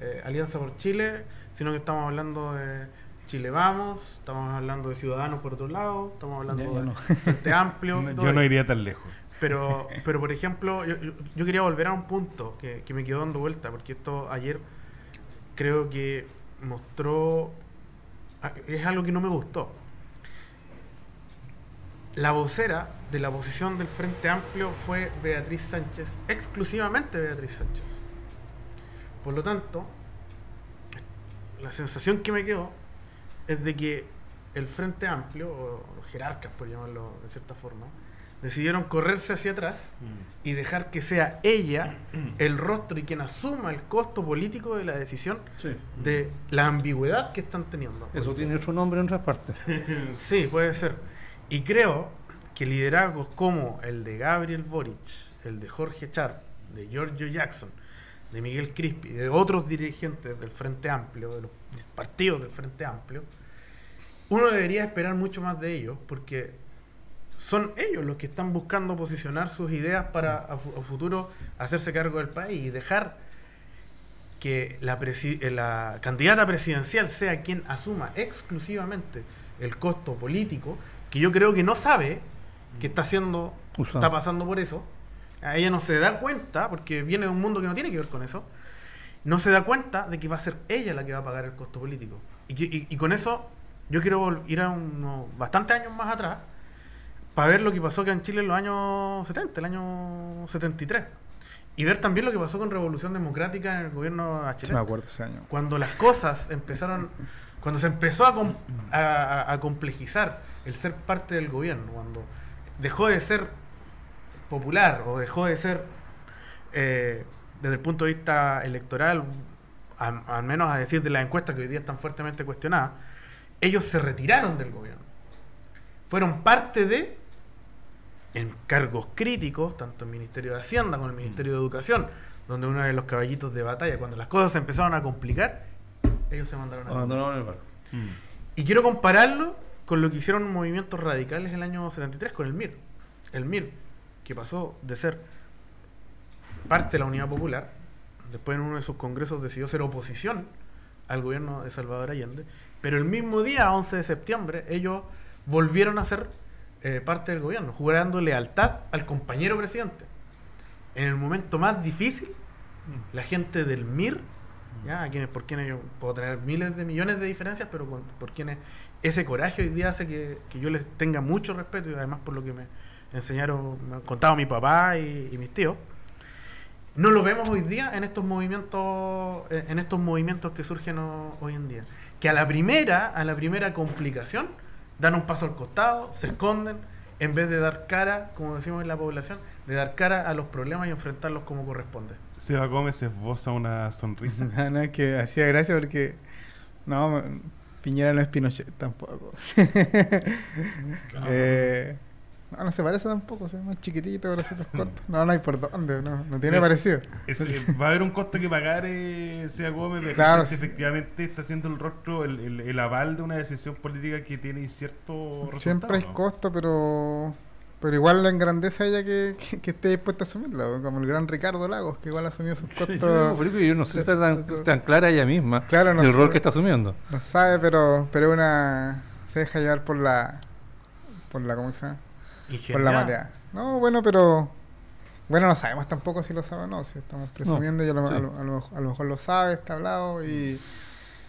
eh, Alianza por Chile, sino que estamos hablando de Chile Vamos, estamos hablando de Ciudadanos por otro lado, estamos hablando Ya, ya de no. Frente Amplio. Yo no iría tan lejos. Pero, pero por ejemplo, yo, yo- quería volver a un punto que, que me quedó dando vuelta, porque esto ayer creo que mostró, ah, es algo que no me gustó. La vocera de la posición del Frente Amplio fue Beatriz Sánchez, exclusivamente Beatriz Sánchez. Por lo tanto, la sensación que me quedó es de que el Frente Amplio, o los jerarcas por llamarlo de cierta forma, decidieron correrse hacia atrás y dejar que sea ella el rostro y quien asuma el costo político de la decisión Sí. de la ambigüedad que están teniendo. Eso tiene otro nombre en otras partes. Sí, puede ser. Y creo que liderazgos como el de Gabriel Boric, el de Jorge Char, de Giorgio Jackson, de Miguel Crispi, de otros dirigentes del Frente Amplio, de los partidos del Frente Amplio, uno debería esperar mucho más de ellos porque son ellos los que están buscando posicionar sus ideas para a, fu- a futuro hacerse cargo del país y dejar que la, presi- eh, la candidata presidencial sea quien asuma exclusivamente el costo político, que yo creo que no sabe que está haciendo, Usado. está pasando por eso. A ella no se da cuenta, porque viene de un mundo que no tiene que ver con eso, no se da cuenta de que va a ser ella la que va a pagar el costo político. Y, y- y con eso yo quiero ir a unos bastantes años más atrás para ver lo que pasó acá en Chile en los años 70, el año 73. Y ver también lo que pasó con Revolución Democrática en el gobierno Sí, me chileno. acuerdo ese año. Cuando las cosas empezaron, cuando se empezó a, com- a- a- a complejizar el ser parte del gobierno, cuando dejó de ser popular o dejó de ser, eh, desde el punto de vista electoral, al, al menos a decir de las encuestas que hoy día están fuertemente cuestionadas, ellos se retiraron del gobierno. Fueron parte de, en cargos críticos, tanto el Ministerio de Hacienda como el Ministerio de Educación, donde uno de los caballitos de batalla, cuando las cosas se empezaron a complicar, ellos se mandaron a... Abandonaron el barco. Y quiero compararlo con lo que hicieron movimientos radicales el año 73 con el MIR. El MIR, que pasó de ser parte de la Unidad Popular, después en uno de sus congresos decidió ser oposición al gobierno de Salvador Allende, pero el mismo día, 11 de septiembre, ellos volvieron a ser eh, parte del gobierno, jurando lealtad al compañero presidente. En el momento más difícil, la gente del MIR, ¿ya? A quienes, por quienes yo puedo tener miles de millones de diferencias, pero por quienes ese coraje hoy día hace que, que yo les tenga mucho respeto y además por lo que me enseñaron, me han contado mi papá y, y mis tíos. No lo vemos hoy día en estos movimientos, en en estos movimientos que surgen ho- hoy en día. Que a la primera, a la primera complicación, dan un paso al costado, se esconden, en vez de dar cara, como decimos en la población, de dar cara a los problemas y enfrentarlos como corresponde. Seba Gómez esboza una sonrisa. No, no, es que hacía gracia porque. No, Piñera no es Pinochet tampoco. eh, no, no se parece tampoco, ve más chiquitito, bracitos cortos. No, no hay por dónde, no, no tiene Eh, parecido. Es, eh, va a haber un costo que pagar eh, Seba Gómez, pero Claro, si efectivamente está haciendo el rostro, el, el- el aval de una decisión política que tiene cierto Siempre hay resultado, ¿no? costo, pero. Pero igual la engrandece a ella que, que, que esté dispuesta a asumirlo, como el gran Ricardo Lagos, que igual asumió sus Yo, costos. Felipe, yo no sé si está tan, tan clara ella misma Claro, no sé. rol que está asumiendo. No sabe, pero pero una se deja llevar por la por la ¿cómo se llama? Por la marea. No, bueno, pero bueno, no sabemos tampoco si lo sabe o no, si estamos presumiendo y a lo, sí. a lo- a lo mejor- a lo mejor lo sabe, está hablado y,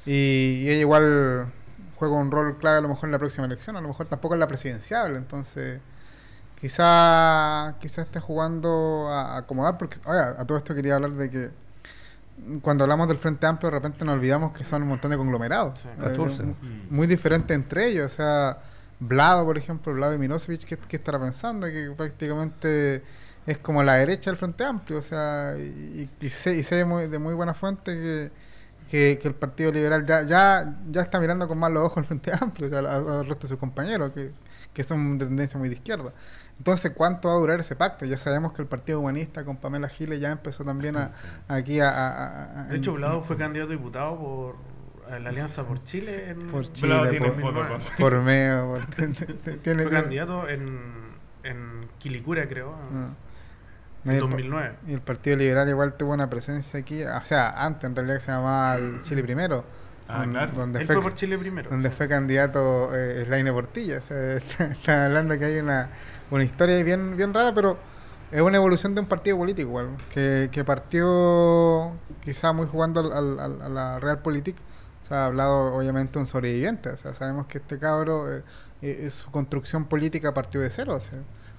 y, y ella igual juega un rol clave a lo mejor en la próxima elección, a lo mejor tampoco en la presidencial, entonces quizá quizá esté jugando a, acomodar porque oye, a todo esto quería hablar de que cuando hablamos del Frente Amplio de repente nos olvidamos que son un montón de conglomerados. Sí. Eh, 14. mu- muy diferentes entre ellos. O sea, Vlado, por ejemplo, Vlado y Milosevic, ¿qué, qué estará pensando? Que prácticamente es como la derecha del Frente Amplio. O sea, y, y sé, y sé de, muy, de muy buena fuente que, que, que el Partido Liberal ya, ya, ya está mirando con malos ojos al Frente Amplio, o sea, al, resto de sus compañeros, que, que son de tendencia muy de izquierda. Entonces, ¿cuánto va a durar ese pacto? Ya sabemos que el Partido Humanista con Pamela Giles ya empezó también a, aquí a... a- a- a- De hecho, Blado fue candidato a diputado por la Alianza por Chile en, Por Chile, por, tiene, fue candidato en, en Quilicura, creo, Ah. en No, y el pa- 2009. Y el Partido Liberal igual tuvo una presencia aquí, o sea, antes en realidad se llamaba el Chile Primero. Ah, claro. Donde Él fue, fue por Chile primero. donde sí. fue candidato eh, Slaine Portilla. O sea, está, está hablando que hay una, una historia bien, bien rara, pero es una evolución de un partido político igual, que, que partió quizá muy jugando al, al- al- a la Realpolitik. Se ha hablado obviamente un sobreviviente, o sea, sabemos que este cabro, eh, eh, su construcción política partió de cero.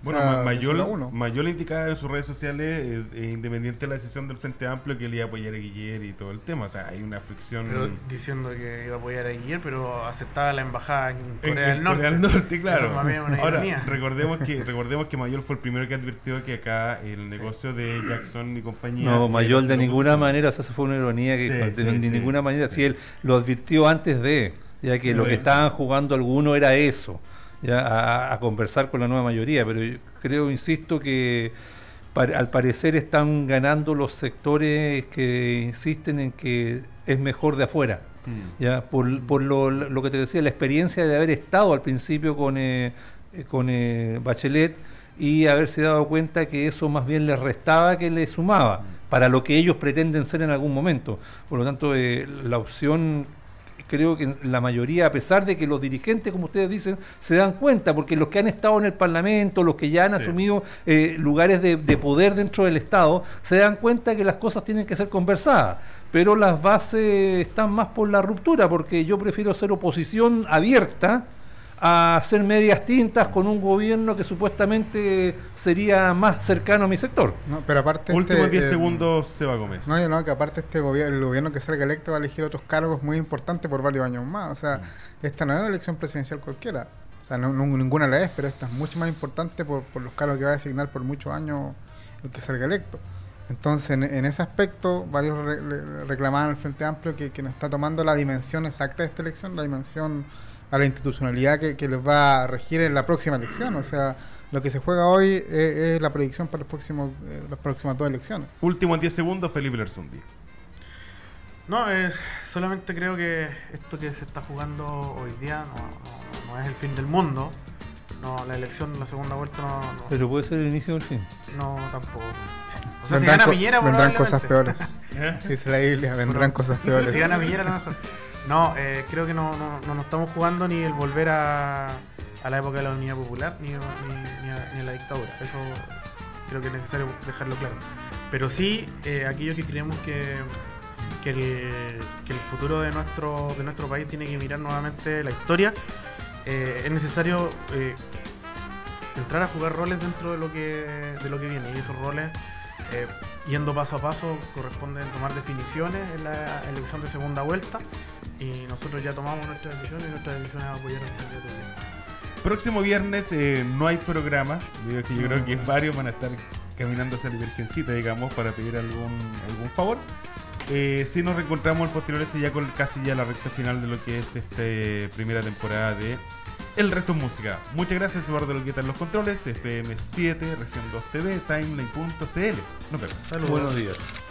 Bueno, o sea, Mayol. Mayol indicaba en sus redes sociales, eh, eh, independiente de la decisión del Frente Amplio, que él iba a apoyar a Guillermo y todo el tema. O sea, hay una fricción Pero diciendo que iba a apoyar a Guillermo, pero aceptaba la embajada en Corea en del Norte. Corea del Norte, claro. Eso Ahora, ironía. recordemos que, recordemos que Mayol fue el primero que advirtió que acá el negocio de Jackson y compañía... No, Mayol de ninguna manera, o sea, esa fue una ironía que Sí, de, sí, de sí. ninguna manera, si él lo advirtió antes de, ya que Sí, lo que estaban jugando algunos era eso, ya a, a conversar con la nueva mayoría, pero yo creo, insisto, que par- al parecer están ganando los sectores que insisten en que es mejor de afuera. Mm. ya por, por lo, lo que te decía la experiencia de haber estado al principio con eh, eh, con eh, Bachelet y haberse dado cuenta que eso más bien les restaba que les sumaba para lo que ellos pretenden ser en algún momento por lo tanto eh, la opción creo que la mayoría, a pesar de que los dirigentes, como ustedes dicen, se dan cuenta, porque los que han estado en el Parlamento, los que ya han Sí. asumido eh, lugares de, de poder dentro del Estado, se dan cuenta que las cosas tienen que ser conversadas. Pero las bases están más por la ruptura, porque yo prefiero ser oposición abierta a hacer medias tintas con un gobierno que supuestamente sería más cercano a mi sector. No, pero aparte Últimos este, 10 eh, segundos, Seba Gómez. No, yo no, que aparte este gobierno, el gobierno que salga electo va a elegir otros cargos muy importantes por varios años más. O sea, esta no es una elección presidencial cualquiera. O sea, no, no- ninguna la es, pero esta es mucho más importante por, por los cargos que va a designar por muchos años el que salga electo. Entonces, en, en ese aspecto, varios re- reclamaban al Frente Amplio que, que no está tomando la dimensión exacta de esta elección, la dimensión a la institucionalidad que, que les va a regir en la próxima elección. O sea, lo que se juega hoy es, es la predicción para los próximos, eh, las próximas dos elecciones. Últimos 10 segundos, Felipe Lersundi. No, eh, solamente creo que esto que se está jugando hoy día no, no- no es el fin del mundo. No, la elección, la segunda vuelta no, no, Pero puede ser el inicio del fin. no, tampoco. O sea, si vendrán gana co- Piñera, vendrán cosas peores. ¿Eh? Si dice la Biblia, vendrán cosas peores. Si gana Piñera, a lo mejor. No, eh, creo que no, no, no nos estamos jugando ni el volver a, a la época de la Unidad Popular ni, ni, ni a, la dictadura. Eso creo que es necesario dejarlo claro. Pero sí, eh, aquellos que creemos que, que, el, que el futuro de nuestro, de nuestro país tiene que mirar nuevamente la historia, eh, es necesario entrar a jugar roles dentro de lo que, de lo que viene. Y esos roles, yendo paso a paso, corresponden tomar definiciones en la elección de segunda vuelta. Y nosotros ya tomamos nuestra decisión y nuestra decisión es apoyar al candidato Próximo viernes eh, no hay programa. Digo que yo creo que varios van a estar caminando hacia la virgencita, digamos, para pedir algún, algún favor. Eh, si nos reencontramos el posterior ese ya con casi ya la recta final de lo que es esta primera temporada de El Resto es Música. Muchas gracias Eduardo Olgueta en los controles, FM7, Región 2 TV, Timeline.cl. Nos vemos. Saludos. Buenos días.